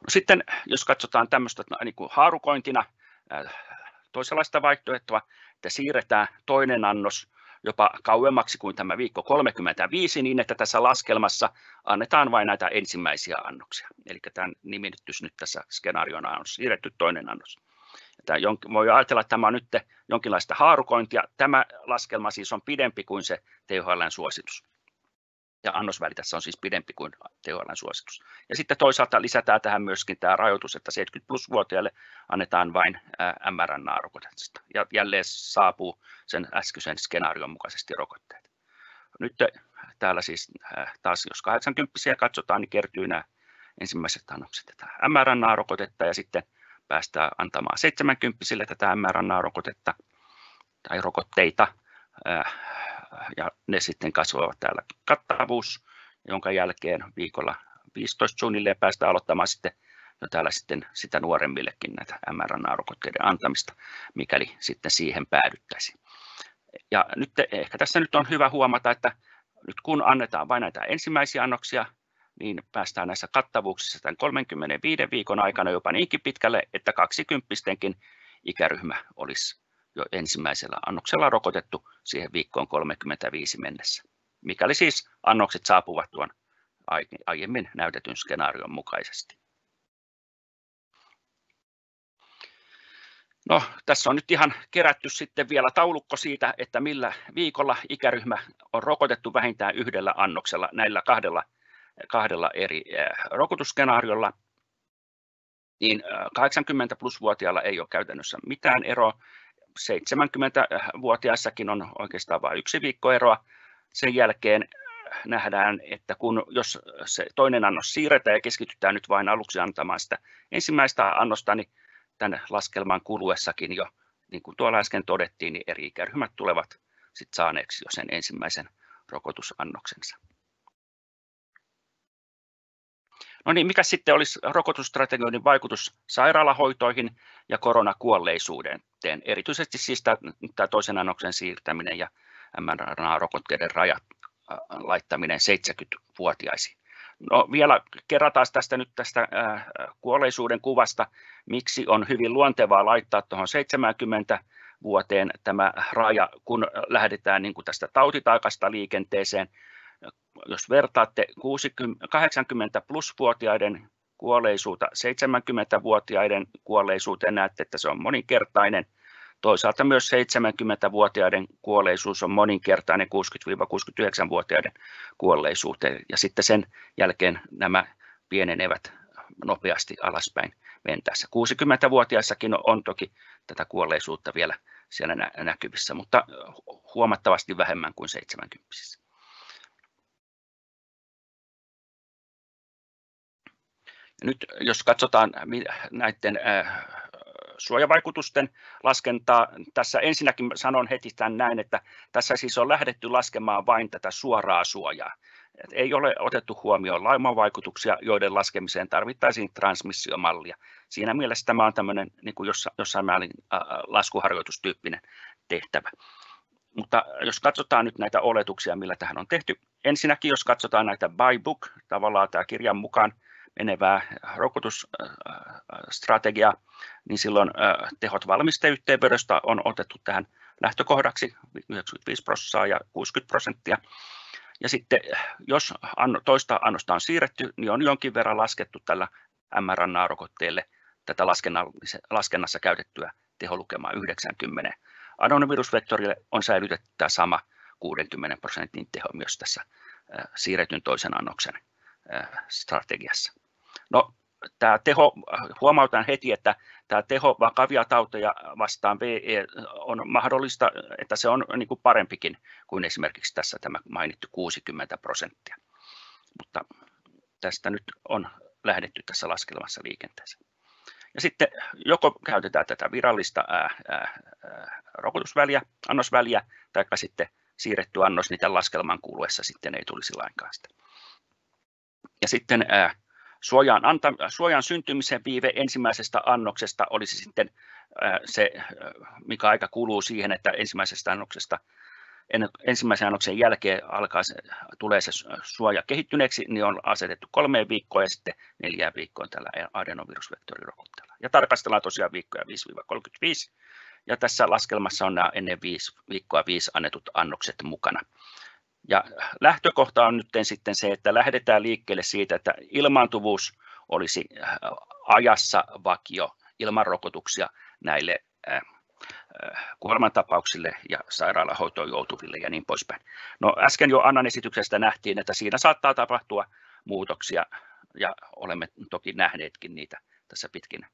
No sitten jos katsotaan tämmöistä niin kuin haarukointina toisenlaista vaihtoehtoa, että siirretään toinen annos jopa kauemmaksi kuin tämä viikko 35 niin, että tässä laskelmassa annetaan vain näitä ensimmäisiä annoksia. Eli tämä nimitys nyt tässä skenaariona on siirretty toinen annos. Tämä voi ajatella, että tämä on nyt jonkinlaista haarukointia. Tämä laskelma siis on pidempi kuin se THLn suositus. Ja annosväli tässä on siis pidempi kuin THLn suositus. Ja sitten toisaalta lisätään tähän myöskin tämä rajoitus, että 70 plus-vuotiaille annetaan vain mRNA-rokotetta. Ja jälleen saapuu sen äskeisen skenaarion mukaisesti rokotteet. Nyt täällä siis taas, jos 80 katsotaan, niin kertyy nämä ensimmäiset annokset tätä mRNA-rokotetta ja sitten päästään antamaan 70 tätä mRNA-rokotetta tai rokotteita, ja ne sitten kasvavat täällä kattavuus, jonka jälkeen viikolla 15 suunnilleen päästään aloittamaan sitten jo täällä sitten sitä nuoremmillekin näitä mRNA-rokotteiden antamista, mikäli sitten siihen päädyttäisiin. Ja nyt ehkä tässä nyt on hyvä huomata, että nyt kun annetaan vain näitä ensimmäisiä annoksia, niin päästään näissä kattavuuksissa tämän 35 viikon aikana jopa niinkin pitkälle, että 20 ikäryhmä olisi jo ensimmäisellä annoksella rokotettu siihen viikkoon 35 mennessä. Mikäli siis annokset saapuvat tuon aiemmin näytetyn skenaarion mukaisesti. No, tässä on nyt ihan kerätty sitten vielä taulukko siitä, että millä viikolla ikäryhmä on rokotettu vähintään yhdellä annoksella näillä kahdella, kahdella eri rokotusskenaariolla. Niin 80 plus-vuotiailla ei ole käytännössä mitään eroa. 70-vuotiaissakin on oikeastaan vain yksi viikko eroa. Sen jälkeen nähdään, että kun jos se toinen annos siirretään ja keskitytään nyt vain aluksi antamaan sitä ensimmäistä annosta, niin tämän laskelman kuluessakin jo, niin kuin tuolla äsken todettiin, niin eri ikäryhmät tulevat sit saaneeksi jo sen ensimmäisen rokotusannoksensa. No niin, mikä sitten olisi rokotusstrategioiden vaikutus sairaalahoitoihin ja koronakuolleisuuteen, erityisesti siis tämä toisen annoksen siirtäminen ja mRNA-rokotteiden rajat laittaminen 70-vuotiaisiin. No vielä kerrataan tästä nyt tästä kuolleisuuden kuvasta, miksi on hyvin luontevaa laittaa tuohon 70 vuoteen tämä raja, kun lähdetään niin kuin tästä tautitaakasta liikenteeseen. Jos vertaatte 60, 80 plus-vuotiaiden kuolleisuutta 70-vuotiaiden kuolleisuuteen, näette, että se on moninkertainen – Toisaalta myös 70-vuotiaiden kuolleisuus on moninkertainen 60-69-vuotiaiden kuolleisuuteen. Ja sitten sen jälkeen nämä pienenevät nopeasti alaspäin mentäessä. 60-vuotiaissakin on toki tätä kuolleisuutta vielä siellä näkyvissä, mutta huomattavasti vähemmän kuin 70 Nyt jos katsotaan näiden suojavaikutusten laskentaa. Tässä ensinnäkin sanon heti tämän näin, että tässä siis on lähdetty laskemaan vain tätä suoraa suojaa. Et ei ole otettu huomioon laimavaikutuksia, joiden laskemiseen tarvittaisiin transmissiomallia. Siinä mielessä tämä on tämmöinen niin kuin jossain määrin laskuharjoitustyyppinen tehtävä. Mutta jos katsotaan nyt näitä oletuksia, millä tähän on tehty. Ensinnäkin, jos katsotaan näitä by book, tavallaan tämä kirjan mukaan menevää rokotusstrategiaa, niin silloin tehot valmisteyhteenvedosta on otettu tähän lähtökohdaksi 95 prosenttia ja 60 prosenttia. Ja sitten jos toista annosta on siirretty, niin on jonkin verran laskettu tällä mRNA-rokotteelle tätä laskennassa käytettyä teholukemaa 90. Adenovirusvektorille on säilytetty tämä sama 60 prosentin teho myös tässä siirretyn toisen annoksen strategiassa. No, tämä teho, huomautan heti, että tämä teho vakavia tauteja vastaan VE on mahdollista, että se on niin kuin parempikin kuin esimerkiksi tässä tämä mainittu 60 prosenttia. Mutta tästä nyt on lähdetty tässä laskelmassa liikenteeseen. Ja sitten joko käytetään tätä virallista ää, ää, rokotusväliä, annosväliä, tai sitten siirretty annos, niin tämän laskelman kuluessa sitten ei tulisi lainkaan sitä. Ja sitten ää, Suojan, anta, suojan syntymisen viive ensimmäisestä annoksesta olisi sitten se, mikä aika kuluu siihen, että ensimmäisestä annoksesta ensimmäisen annoksen jälkeen alkaa se, tulee se suoja kehittyneeksi, niin on asetettu kolmeen viikkoon ja sitten neljään viikkoon tällä adenovirusvektorirokotteella. Ja tarkastellaan tosiaan viikkoja 5-35, ja tässä laskelmassa on nämä ennen viikkoa viisi annetut annokset mukana. Ja lähtökohta on nyt sitten se, että lähdetään liikkeelle siitä, että ilmaantuvuus olisi äh, ajassa vakio ilman rokotuksia näille äh, äh, kuolemantapauksille ja sairaalahoitoon joutuville ja niin poispäin. No äsken jo Annan esityksestä nähtiin, että siinä saattaa tapahtua muutoksia ja olemme toki nähneetkin niitä tässä pitkin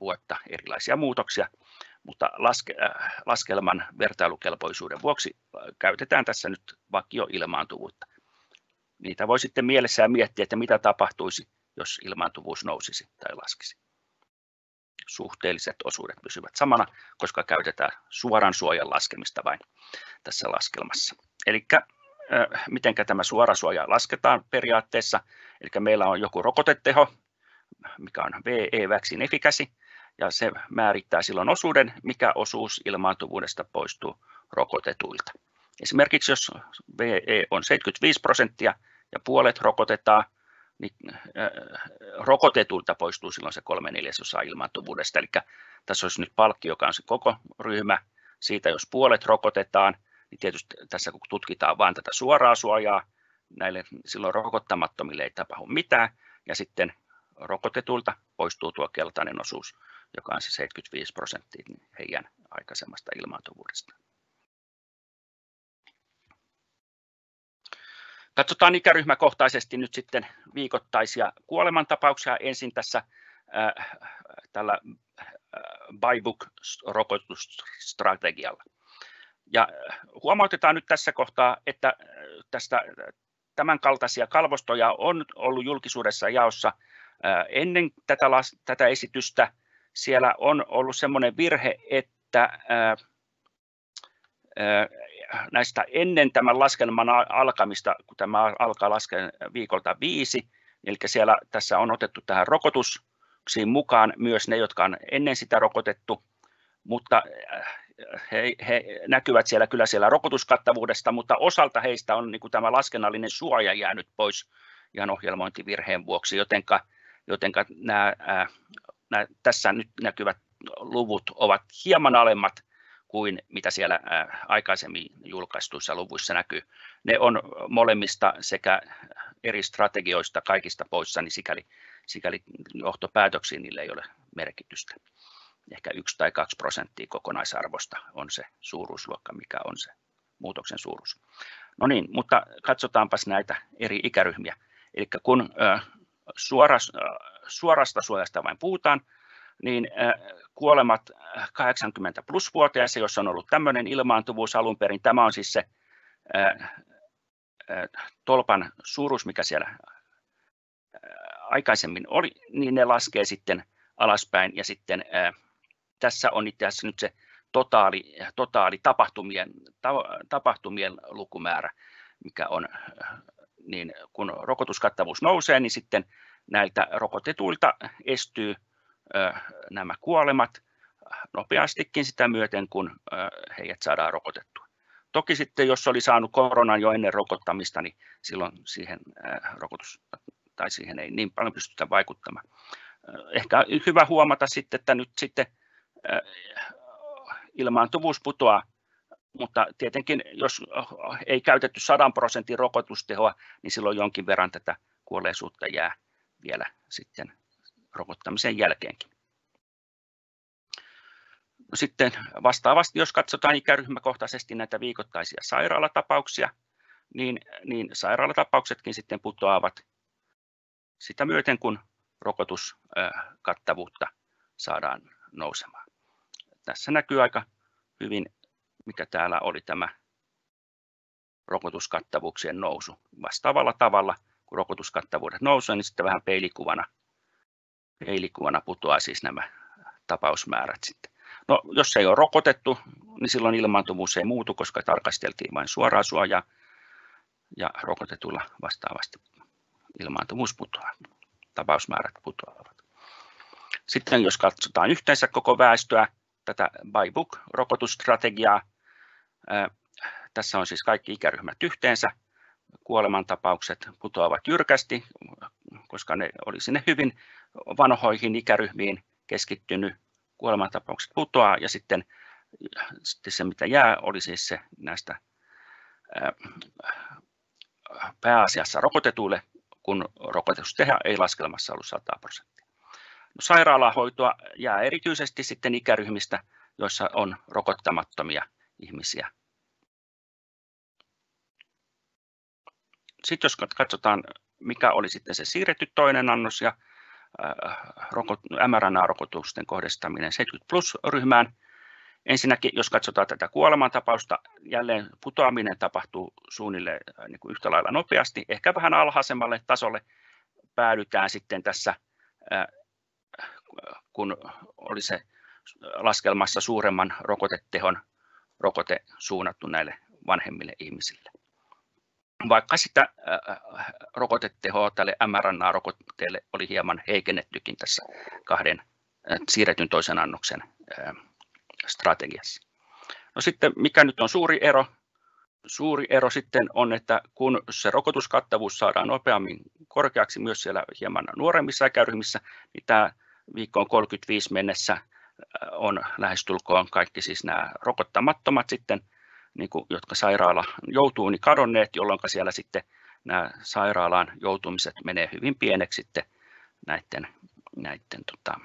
vuotta erilaisia muutoksia mutta laske, äh, laskelman vertailukelpoisuuden vuoksi äh, käytetään tässä nyt vakioilmaantuvuutta. Niitä voi sitten mielessään miettiä, että mitä tapahtuisi, jos ilmaantuvuus nousisi tai laskisi. Suhteelliset osuudet pysyvät samana, koska käytetään suoran suojan laskemista vain tässä laskelmassa. Eli äh, miten tämä suora suoja lasketaan periaatteessa. Eli meillä on joku rokoteteho, mikä on VE vaccine efficacy, ja se määrittää silloin osuuden, mikä osuus ilmaantuvuudesta poistuu rokotetuilta. Esimerkiksi jos VE on 75 prosenttia ja puolet rokotetaan, niin äh, rokotetuilta poistuu silloin se kolme neljäsosaa ilmaantuvuudesta. Eli tässä olisi nyt palkki, joka on se koko ryhmä. Siitä jos puolet rokotetaan, niin tietysti tässä kun tutkitaan vain tätä suoraa suojaa, näille silloin rokottamattomille ei tapahdu mitään, ja sitten rokotetuilta poistuu tuo keltainen osuus joka on se 75 prosenttia heidän aikaisemmasta ilmaantuvuudesta. Katsotaan ikäryhmäkohtaisesti nyt sitten viikoittaisia kuolemantapauksia ensin tässä äh, tällä äh, bybook-rokotusstrategialla. Ja huomautetaan nyt tässä kohtaa, että tästä tämänkaltaisia kalvostoja on ollut julkisuudessa jaossa ennen tätä, tätä esitystä. Siellä on ollut sellainen virhe, että näistä ennen tämän laskelman alkamista, kun tämä alkaa laskea viikolta viisi, eli siellä tässä on otettu tähän rokotuksiin mukaan myös ne, jotka on ennen sitä rokotettu, mutta he, he näkyvät siellä kyllä siellä rokotuskattavuudesta, mutta osalta heistä on niin kuin tämä laskennallinen suoja jäänyt pois ihan ohjelmointivirheen vuoksi, jotenka, jotenka nämä, nämä, tässä nyt näkyvät luvut ovat hieman alemmat kuin mitä siellä aikaisemmin julkaistuissa luvuissa näkyy. Ne on molemmista sekä eri strategioista kaikista poissa, niin sikäli, sikäli johtopäätöksiin niille ei ole merkitystä ehkä 1 tai 2 prosenttia kokonaisarvosta on se suuruusluokka, mikä on se muutoksen suuruus. No niin, mutta katsotaanpas näitä eri ikäryhmiä. Eli kun suoras, suorasta suojasta vain puhutaan, niin kuolemat 80 plus vuotiaissa, jos on ollut tämmöinen ilmaantuvuus alun perin, tämä on siis se tolpan suuruus, mikä siellä aikaisemmin oli, niin ne laskee sitten alaspäin. Ja sitten tässä on itse asiassa nyt se totaali, totaali tapahtumien, ta, tapahtumien lukumäärä, mikä on, niin kun rokotuskattavuus nousee, niin sitten näiltä rokotetuilta estyy nämä kuolemat nopeastikin sitä myöten, kun heidät saadaan rokotettua. Toki sitten, jos oli saanut koronan jo ennen rokottamista, niin silloin siihen rokotus tai siihen ei niin paljon pystytä vaikuttamaan. Ehkä hyvä huomata sitten, että nyt sitten ilmaantuvuus putoaa, mutta tietenkin jos ei käytetty 100 prosentin rokotustehoa, niin silloin jonkin verran tätä kuolleisuutta jää vielä sitten rokottamisen jälkeenkin. No sitten vastaavasti, jos katsotaan ikäryhmäkohtaisesti näitä viikoittaisia sairaalatapauksia, niin, niin sairaalatapauksetkin sitten putoavat sitä myöten, kun rokotuskattavuutta saadaan nousemaan tässä näkyy aika hyvin, mikä täällä oli tämä rokotuskattavuuksien nousu. Vastaavalla tavalla, kun rokotuskattavuudet nousee, niin sitten vähän peilikuvana, peilikuvana putoaa siis nämä tapausmäärät sitten. No, jos ei ole rokotettu, niin silloin ilmaantuvuus ei muutu, koska tarkasteltiin vain suoraa suojaa ja rokotetulla vastaavasti ilmaantuvuus putoaa, tapausmäärät putoavat. Sitten jos katsotaan yhteensä koko väestöä, tätä by book-rokotusstrategiaa. Tässä on siis kaikki ikäryhmät yhteensä. Kuolemantapaukset putoavat jyrkästi, koska ne oli sinne hyvin vanhoihin ikäryhmiin keskittynyt. Kuolemantapaukset putoaa ja sitten, sitten se mitä jää oli siis se näistä pääasiassa rokotetuille, kun rokotusteha ei laskelmassa ollut 100 prosenttia. Sairaalahoitoa jää erityisesti sitten ikäryhmistä, joissa on rokottamattomia ihmisiä. Sitten jos katsotaan, mikä oli sitten se siirretty toinen annos ja mRNA-rokotusten kohdistaminen 70 plus ryhmään. Ensinnäkin, jos katsotaan tätä kuolemantapausta, jälleen putoaminen tapahtuu suunnilleen niin kuin yhtä lailla nopeasti, ehkä vähän alhaisemmalle tasolle päädytään sitten tässä kun oli se laskelmassa suuremman rokotetehon rokote suunnattu näille vanhemmille ihmisille. Vaikka sitä rokotetehoa tälle mRNA-rokotteelle oli hieman heikennettykin tässä kahden siirretyn toisen annoksen strategiassa. No sitten mikä nyt on suuri ero? Suuri ero sitten on, että kun se rokotuskattavuus saadaan nopeammin korkeaksi myös siellä hieman nuoremmissa ikäryhmissä, niin tämä viikkoon 35 mennessä on lähestulkoon kaikki siis nämä rokottamattomat sitten, niin kuin, jotka sairaala joutuu, niin kadonneet, jolloin siellä sitten nämä sairaalaan joutumiset menee hyvin pieneksi sitten näiden, näiden tota,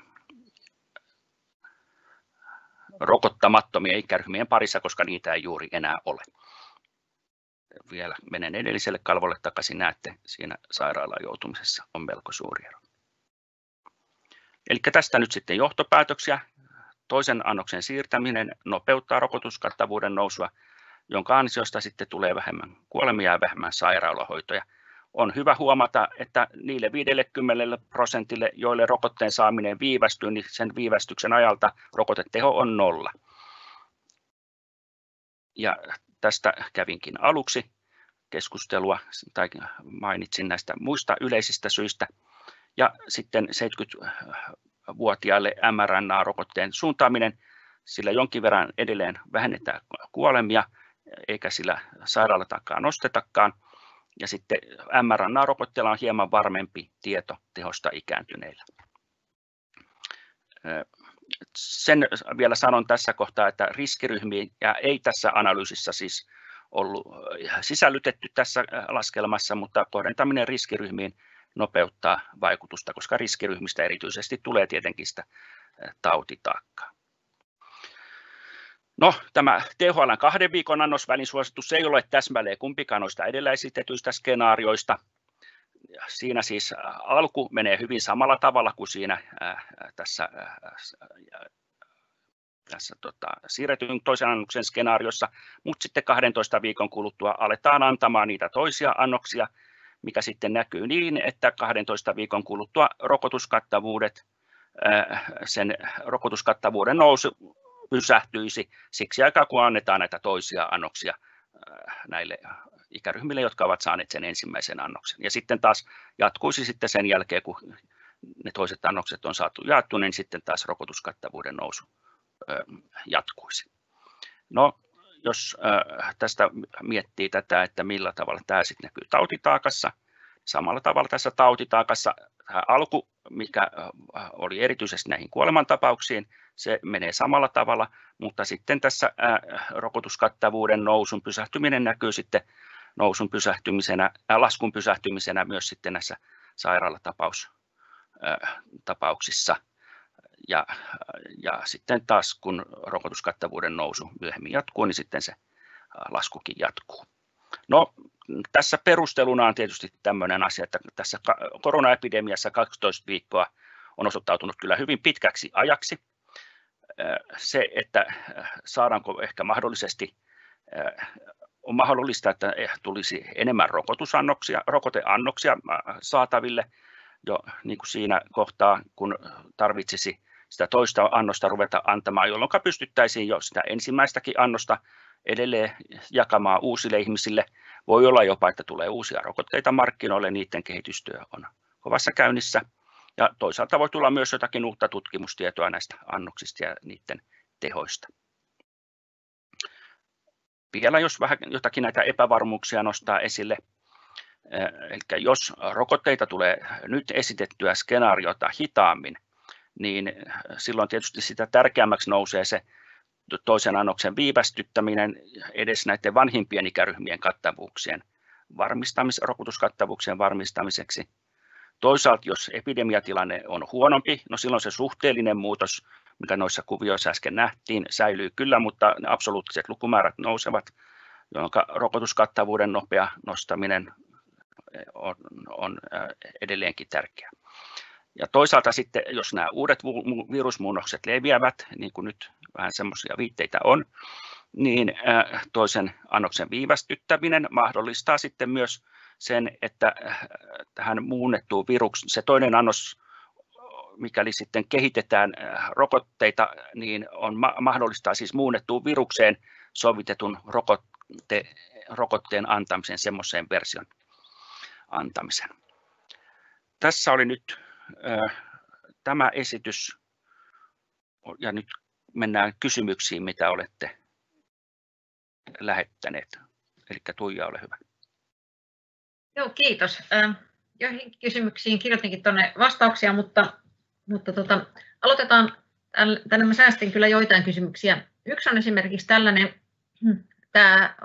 rokottamattomien ikäryhmien parissa, koska niitä ei juuri enää ole. Vielä menen edelliselle kalvolle takaisin, näette siinä sairaalaan joutumisessa on melko suuri ero. Eli tästä nyt sitten johtopäätöksiä. Toisen annoksen siirtäminen nopeuttaa rokotuskattavuuden nousua, jonka ansiosta sitten tulee vähemmän kuolemia ja vähemmän sairaalahoitoja. On hyvä huomata, että niille 50 prosentille, joille rokotteen saaminen viivästyy, niin sen viivästyksen ajalta rokoteteho on nolla. Ja tästä kävinkin aluksi keskustelua tai mainitsin näistä muista yleisistä syistä. Ja sitten 70-vuotiaille mRNA-rokotteen suuntaaminen, sillä jonkin verran edelleen vähennetään kuolemia, eikä sillä sairaalatakaan nostetakaan. Ja sitten mRNA-rokotteella on hieman varmempi tieto tehosta ikääntyneillä. Sen vielä sanon tässä kohtaa, että riskiryhmiä ei tässä analyysissä siis ollut sisällytetty tässä laskelmassa, mutta kohdentaminen riskiryhmiin nopeuttaa vaikutusta, koska riskiryhmistä erityisesti tulee tietenkin sitä tautitaakkaa. No, tämä THL kahden viikon annosvälin suositus ei ole täsmälleen kumpikaan noista edellä esitetyistä skenaarioista. Siinä siis alku menee hyvin samalla tavalla kuin siinä tässä, tässä tota, siirretyn toisen annoksen skenaariossa, mutta sitten 12 viikon kuluttua aletaan antamaan niitä toisia annoksia, mikä sitten näkyy niin, että 12 viikon kuluttua rokotuskattavuudet, sen rokotuskattavuuden nousu pysähtyisi siksi aikaa, kun annetaan näitä toisia annoksia äh, näille ikäryhmille, jotka ovat saaneet sen ensimmäisen annoksen. Ja sitten taas jatkuisi sitten sen jälkeen, kun ne toiset annokset on saatu jaettu, niin sitten taas rokotuskattavuuden nousu jatkuisi. No, jos tästä miettii tätä, että millä tavalla tämä sitten näkyy tautitaakassa, samalla tavalla tässä tautitaakassa tämä alku, mikä oli erityisesti näihin kuolemantapauksiin, se menee samalla tavalla, mutta sitten tässä rokotuskattavuuden nousun pysähtyminen näkyy sitten nousun pysähtymisenä, laskun pysähtymisenä myös sitten näissä sairaalatapauksissa. Ja, ja sitten taas kun rokotuskattavuuden nousu myöhemmin jatkuu, niin sitten se laskukin jatkuu. No, tässä perusteluna on tietysti tämmöinen asia, että tässä koronaepidemiassa 12 viikkoa on osoittautunut kyllä hyvin pitkäksi ajaksi. Se, että saadaanko ehkä mahdollisesti on mahdollista, että tulisi enemmän rokotusannoksia, rokoteannoksia saataville jo niin kuin siinä kohtaa, kun tarvitsisi sitä toista annosta ruveta antamaan, jolloin pystyttäisiin jo sitä ensimmäistäkin annosta edelleen jakamaan uusille ihmisille. Voi olla jopa, että tulee uusia rokotteita markkinoille, niiden kehitystyö on kovassa käynnissä. Ja toisaalta voi tulla myös jotakin uutta tutkimustietoa näistä annoksista ja niiden tehoista. Vielä jos vähän jotakin näitä epävarmuuksia nostaa esille, Eli jos rokotteita tulee nyt esitettyä skenaariota hitaammin, niin silloin tietysti sitä tärkeämmäksi nousee se toisen annoksen viivästyttäminen edes näiden vanhimpien ikäryhmien kattavuuksien varmistamis, rokotuskattavuuksien varmistamiseksi. Toisaalta, jos epidemiatilanne on huonompi, no silloin se suhteellinen muutos, mikä noissa kuvioissa äsken nähtiin, säilyy kyllä, mutta ne absoluuttiset lukumäärät nousevat, jolloin rokotuskattavuuden nopea nostaminen on, on edelleenkin tärkeää. Ja toisaalta sitten, jos nämä uudet virusmuunnokset leviävät, niin kuin nyt vähän semmoisia viitteitä on, niin toisen annoksen viivästyttäminen mahdollistaa sitten myös sen, että tähän muunnettuun virukseen, se toinen annos, mikäli sitten kehitetään rokotteita, niin on mahdollistaa siis muunnettuun virukseen sovitetun rokotte, rokotteen antamisen, semmoiseen version antamisen. Tässä oli nyt tämä esitys ja nyt mennään kysymyksiin, mitä olette lähettäneet. Eli Tuija, ole hyvä. Joo, kiitos. Joihin kysymyksiin kirjoitinkin tuonne vastauksia, mutta, mutta tota, aloitetaan. Tänne mä säästin kyllä joitain kysymyksiä. Yksi on esimerkiksi tällainen, tämä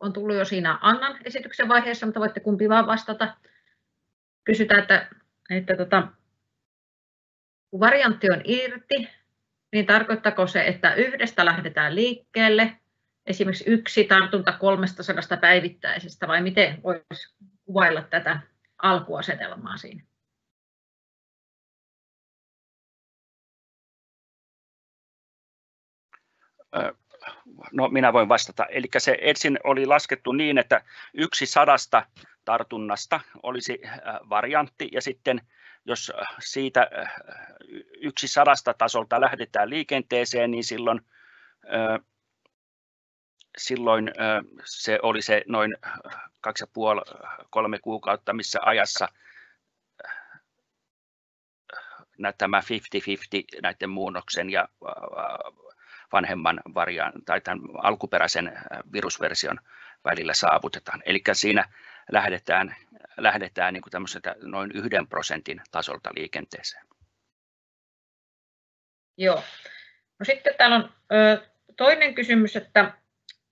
on tullut jo siinä Annan esityksen vaiheessa, mutta voitte kumpi vaan vastata. Kysytään, että että tota, kun variantti on irti niin tarkoittako se, että yhdestä lähdetään liikkeelle, esimerkiksi yksi tartunta 300 päivittäisestä, vai miten voisi kuvailla tätä alkuasetelmaa siinä? No minä voin vastata. Eli se ensin oli laskettu niin, että yksi sadasta tartunnasta olisi variantti ja sitten jos siitä yksi sadasta tasolta lähdetään liikenteeseen, niin silloin, silloin se oli se noin kaksi ja puoli, kolme kuukautta, missä ajassa tämä 50-50 näiden muunnoksen ja vanhemman varian, tai tämän alkuperäisen virusversion välillä saavutetaan. Eli siinä lähdetään, lähdetään niin kuin noin yhden prosentin tasolta liikenteeseen. Joo. No sitten täällä on toinen kysymys, että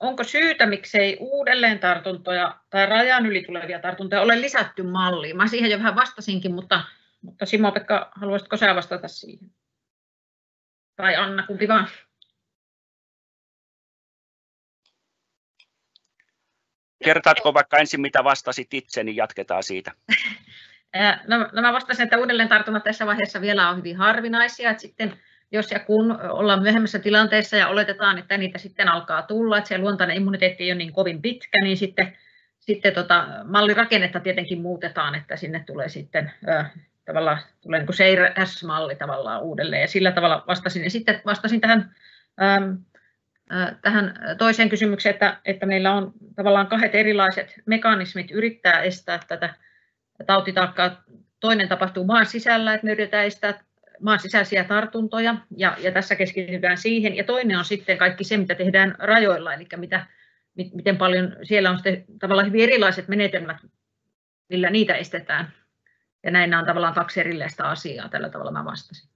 onko syytä, miksei uudelleen tartuntoja tai rajan yli tulevia tartuntoja ole lisätty malliin? Mä siihen jo vähän vastasinkin, mutta, mutta Simo-Pekka, haluaisitko sä vastata siihen? Tai Anna, kumpi vaan? Kertaatko vaikka ensin, mitä vastasit itse, niin jatketaan siitä. No, no mä vastasin, että uudelleen tartunnat tässä vaiheessa vielä on hyvin harvinaisia, että sitten jos ja kun ollaan myöhemmässä tilanteessa ja oletetaan, että niitä sitten alkaa tulla, että se luontainen immuniteetti ei ole niin kovin pitkä, niin sitten, sitten tota, mallirakennetta tietenkin muutetaan, että sinne tulee sitten ö, tavallaan tulee niin kuin S-malli tavallaan uudelleen ja sillä tavalla vastasin. Ja sitten vastasin tähän ö, tähän toiseen kysymykseen, että, että meillä on tavallaan kahdet erilaiset mekanismit yrittää estää tätä tautitaakkaa. Toinen tapahtuu maan sisällä, että me yritetään estää maan sisäisiä tartuntoja, ja, ja tässä keskitytään siihen. Ja toinen on sitten kaikki se, mitä tehdään rajoilla, eli mitä, miten paljon siellä on sitten tavallaan hyvin erilaiset menetelmät, millä niitä estetään. Ja näin nämä on tavallaan kaksi erillistä asiaa, tällä tavalla mä vastasin.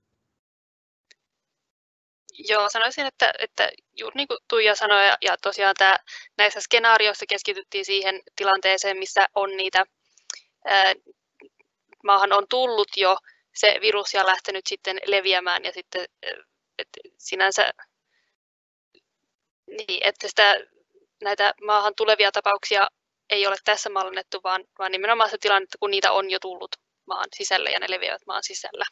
Joo, sanoisin, että, että juuri niin kuin Tuija sanoi, ja, ja tosiaan tämä, näissä skenaarioissa keskityttiin siihen tilanteeseen, missä on niitä, ää, maahan on tullut jo se virus ja lähtenyt sitten leviämään, ja sitten että sinänsä, niin, että sitä, näitä maahan tulevia tapauksia ei ole tässä mallinnettu, vaan, vaan nimenomaan se tilanne, kun niitä on jo tullut maan sisälle ja ne leviävät maan sisällä.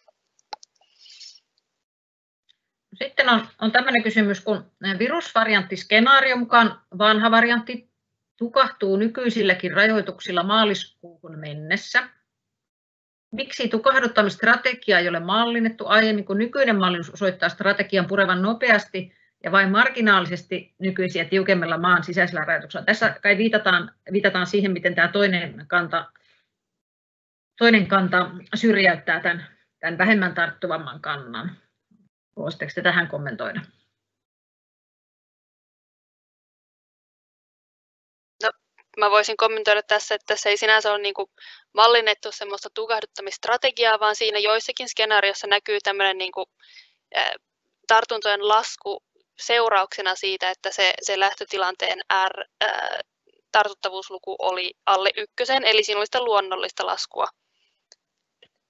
Sitten on, on tämmöinen kysymys, kun virusvarianttiskenaario mukaan vanha variantti tukahtuu nykyisilläkin rajoituksilla maaliskuun mennessä. Miksi tukahduttamistrategia ei ole mallinnettu aiemmin, kun nykyinen mallinnus osoittaa strategian purevan nopeasti ja vain marginaalisesti nykyisiä tiukemmilla maan sisäisillä rajoituksilla. Tässä kai viitataan, viitataan siihen, miten tämä toinen kanta, toinen kanta syrjäyttää tämän, tämän vähemmän tarttuvamman kannan. Voisitteko te tähän kommentoida? Mä voisin kommentoida tässä, että se ei sinänsä ole niin kuin mallinnettu semmoista tukahduttamistrategiaa, vaan siinä joissakin skenaariossa näkyy tämmöinen niin kuin, äh, tartuntojen lasku seurauksena siitä, että se, se lähtötilanteen R, äh, tartuttavuusluku oli alle ykkösen, eli siinä oli sitä luonnollista laskua.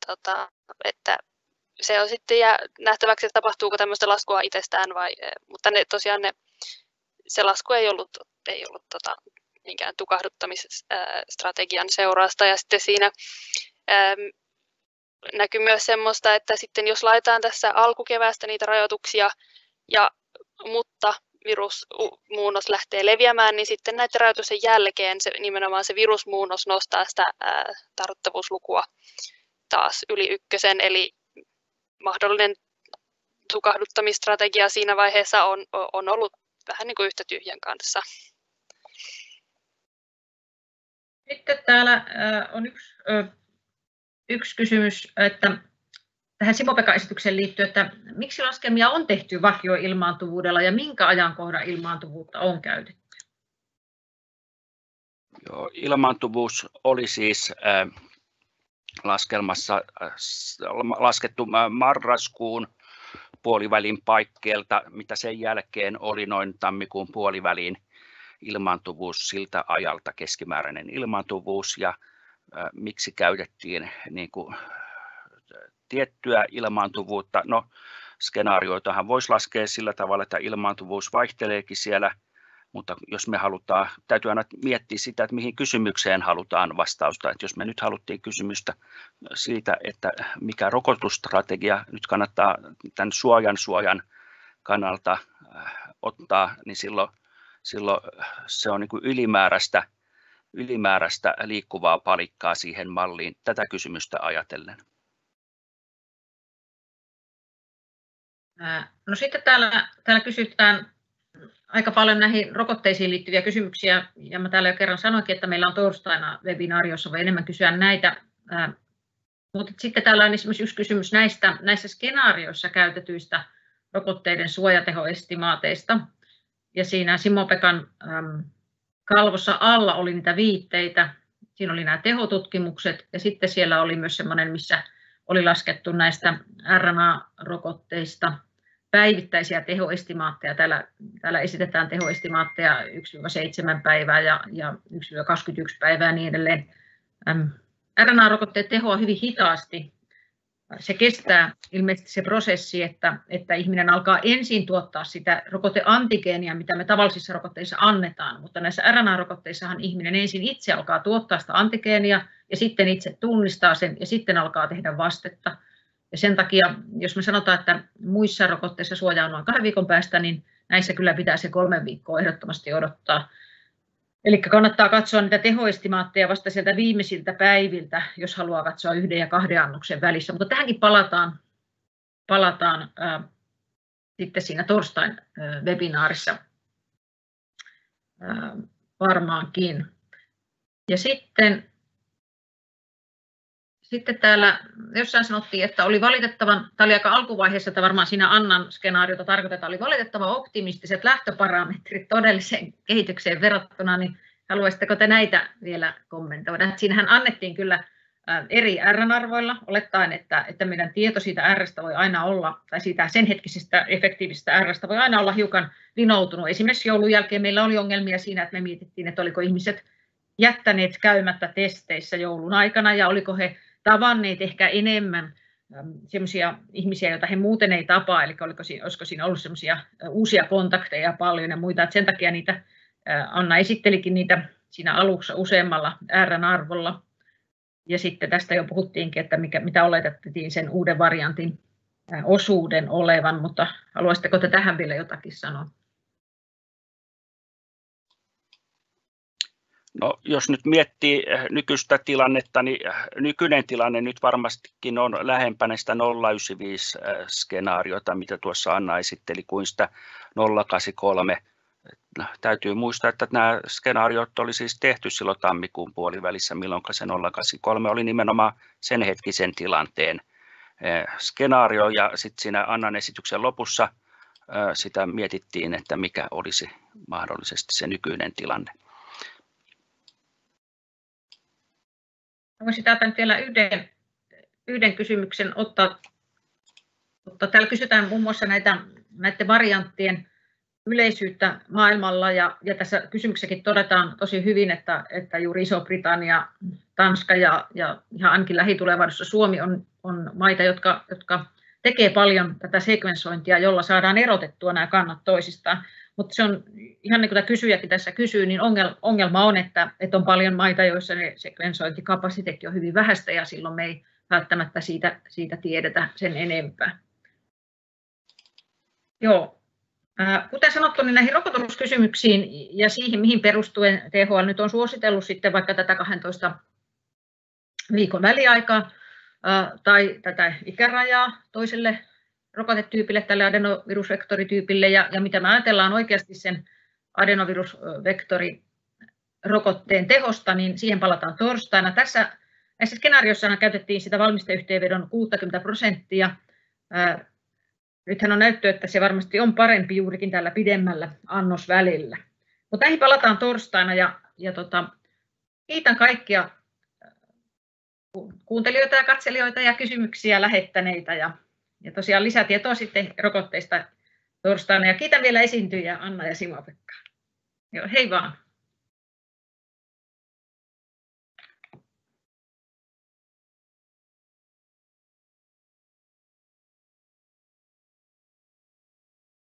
Tota, että se on sitten jää nähtäväksi, että tapahtuuko tämmöistä laskua itsestään vai, mutta ne, tosiaan ne, se lasku ei ollut, ei ollut tota, minkään tukahduttamisstrategian seurausta ja sitten siinä äm, näkyy myös semmoista, että sitten jos laitetaan tässä alkukeväästä niitä rajoituksia, ja, mutta virusmuunnos lähtee leviämään, niin sitten näiden rajoitusten jälkeen se, nimenomaan se virusmuunnos nostaa sitä ää, tartuttavuuslukua taas yli ykkösen, eli mahdollinen tukahduttamistrategia siinä vaiheessa on, on ollut vähän niin kuin yhtä tyhjän kanssa. Sitten täällä on yksi, yksi kysymys, että tähän Simo-Pekka-esitykseen liittyy, että miksi laskelmia on tehty vakioilmaantuvuudella ja minkä ajankohdan ilmaantuvuutta on käytetty? Joo, ilmaantuvuus oli siis laskelmassa äh, laskettu äh, marraskuun puolivälin paikkeelta, mitä sen jälkeen oli noin tammikuun puoliväliin ilmaantuvuus siltä ajalta, keskimääräinen ilmaantuvuus ja miksi käytettiin niin kuin, tiettyä ilmaantuvuutta. No, skenaarioitahan voisi laskea sillä tavalla, että ilmaantuvuus vaihteleekin siellä, mutta jos me halutaan, täytyy aina miettiä sitä, että mihin kysymykseen halutaan vastausta. Että jos me nyt haluttiin kysymystä siitä, että mikä rokotusstrategia nyt kannattaa tämän suojan suojan kannalta ottaa, niin silloin, silloin se on niin kuin ylimääräistä, ylimääräistä liikkuvaa palikkaa siihen malliin tätä kysymystä ajatellen. No sitten täällä, täällä kysytään aika paljon näihin rokotteisiin liittyviä kysymyksiä, ja mä täällä jo kerran sanoinkin, että meillä on torstaina webinaari, jossa voi enemmän kysyä näitä. Mutta sitten täällä on esimerkiksi yksi kysymys näistä, näissä skenaarioissa käytetyistä rokotteiden suojatehoestimaateista. Ja siinä Simo-Pekan kalvossa alla oli niitä viitteitä. Siinä oli nämä tehotutkimukset ja sitten siellä oli myös sellainen, missä oli laskettu näistä RNA-rokotteista päivittäisiä tehoestimaatteja. Täällä, täällä esitetään tehoestimaatteja 1-7 päivää ja, ja 1-21 päivää ja niin edelleen. RNA-rokotteet tehoaa hyvin hitaasti se kestää ilmeisesti se prosessi, että, että ihminen alkaa ensin tuottaa sitä rokoteantigeenia, mitä me tavallisissa rokotteissa annetaan, mutta näissä RNA-rokotteissahan ihminen ensin itse alkaa tuottaa sitä antigeenia ja sitten itse tunnistaa sen ja sitten alkaa tehdä vastetta. Ja sen takia, jos me sanotaan, että muissa rokotteissa suoja on noin kahden viikon päästä, niin näissä kyllä pitää se kolme viikkoa ehdottomasti odottaa. Eli kannattaa katsoa niitä tehoestimaatteja vasta sieltä viimeisiltä päiviltä, jos haluaa katsoa yhden ja kahden annoksen välissä. Mutta tähänkin palataan, palataan ää, sitten siinä torstain ää, webinaarissa ää, varmaankin. Ja sitten sitten täällä jossain sanottiin, että oli valitettavan, tämä oli aika alkuvaiheessa, että varmaan siinä Annan skenaariota tarkoitetaan, oli valitettavan optimistiset lähtöparametrit todelliseen kehitykseen verrattuna, niin haluaisitteko te näitä vielä kommentoida? Siinähän annettiin kyllä eri R-arvoilla, olettaen, että, että meidän tieto siitä R voi aina olla, tai siitä sen hetkisestä efektiivisestä R voi aina olla hiukan vinoutunut. Esimerkiksi joulun jälkeen meillä oli ongelmia siinä, että me mietittiin, että oliko ihmiset jättäneet käymättä testeissä joulun aikana ja oliko he tavanneet ehkä enemmän sellaisia ihmisiä, joita he muuten ei tapaa, eli oliko siinä, olisiko siinä ollut sellaisia uusia kontakteja paljon ja muita, että sen takia niitä, Anna esittelikin niitä siinä alussa useammalla R-arvolla, ja sitten tästä jo puhuttiinkin, että mikä, mitä oletettiin sen uuden variantin osuuden olevan, mutta haluaisitteko te tähän vielä jotakin sanoa? No, jos nyt miettii eh, nykyistä tilannetta, niin eh, nykyinen tilanne nyt varmastikin on lähempänä sitä 095-skenaariota, mitä tuossa Anna esitteli, kuin sitä 083. No, täytyy muistaa, että nämä skenaariot oli siis tehty silloin tammikuun puolivälissä, milloin se 083 oli nimenomaan sen hetkisen tilanteen eh, skenaario, ja sitten siinä Annan esityksen lopussa sitä mietittiin, että mikä olisi mahdollisesti se nykyinen tilanne. Voisin täältä nyt vielä yhden, yhden kysymyksen ottaa. ottaa. Täällä kysytään muun muassa näitä, näiden varianttien yleisyyttä maailmalla ja, ja tässä kysymyksessäkin todetaan tosi hyvin, että, että juuri Iso-Britannia, Tanska ja, ja ihan ainakin lähitulevaisuudessa Suomi on, on maita, jotka, jotka tekee paljon tätä sekvensointia, jolla saadaan erotettua nämä kannat toisistaan. Mutta se on ihan niin kuin tämä kysyjäkin tässä kysyy, niin ongelma on, että, että on paljon maita, joissa ne sekvensointikapasiteetti on hyvin vähäistä ja silloin me ei välttämättä siitä, siitä tiedetä sen enempää. Joo. Kuten sanottu, niin näihin rokotuskysymyksiin ja siihen, mihin perustuen THL nyt on suositellut sitten vaikka tätä 12 viikon väliaikaa tai tätä ikärajaa toiselle rokotetyypille, tälle adenovirusvektorityypille ja, ja mitä me ajatellaan oikeasti sen adenovirusvektorirokotteen tehosta, niin siihen palataan torstaina. Tässä näissä skenaariossahan käytettiin sitä valmisteyhteenvedon 60 prosenttia. Nythän on näyttö, että se varmasti on parempi juurikin tällä pidemmällä annosvälillä. Mutta näihin palataan torstaina ja, ja tota, kiitän kaikkia kuuntelijoita ja katselijoita ja kysymyksiä lähettäneitä ja ja tosiaan lisätietoa sitten rokotteista torstaina. Ja kiitän vielä esiintyjiä Anna ja Simo-Pekka. Joo, hei vaan.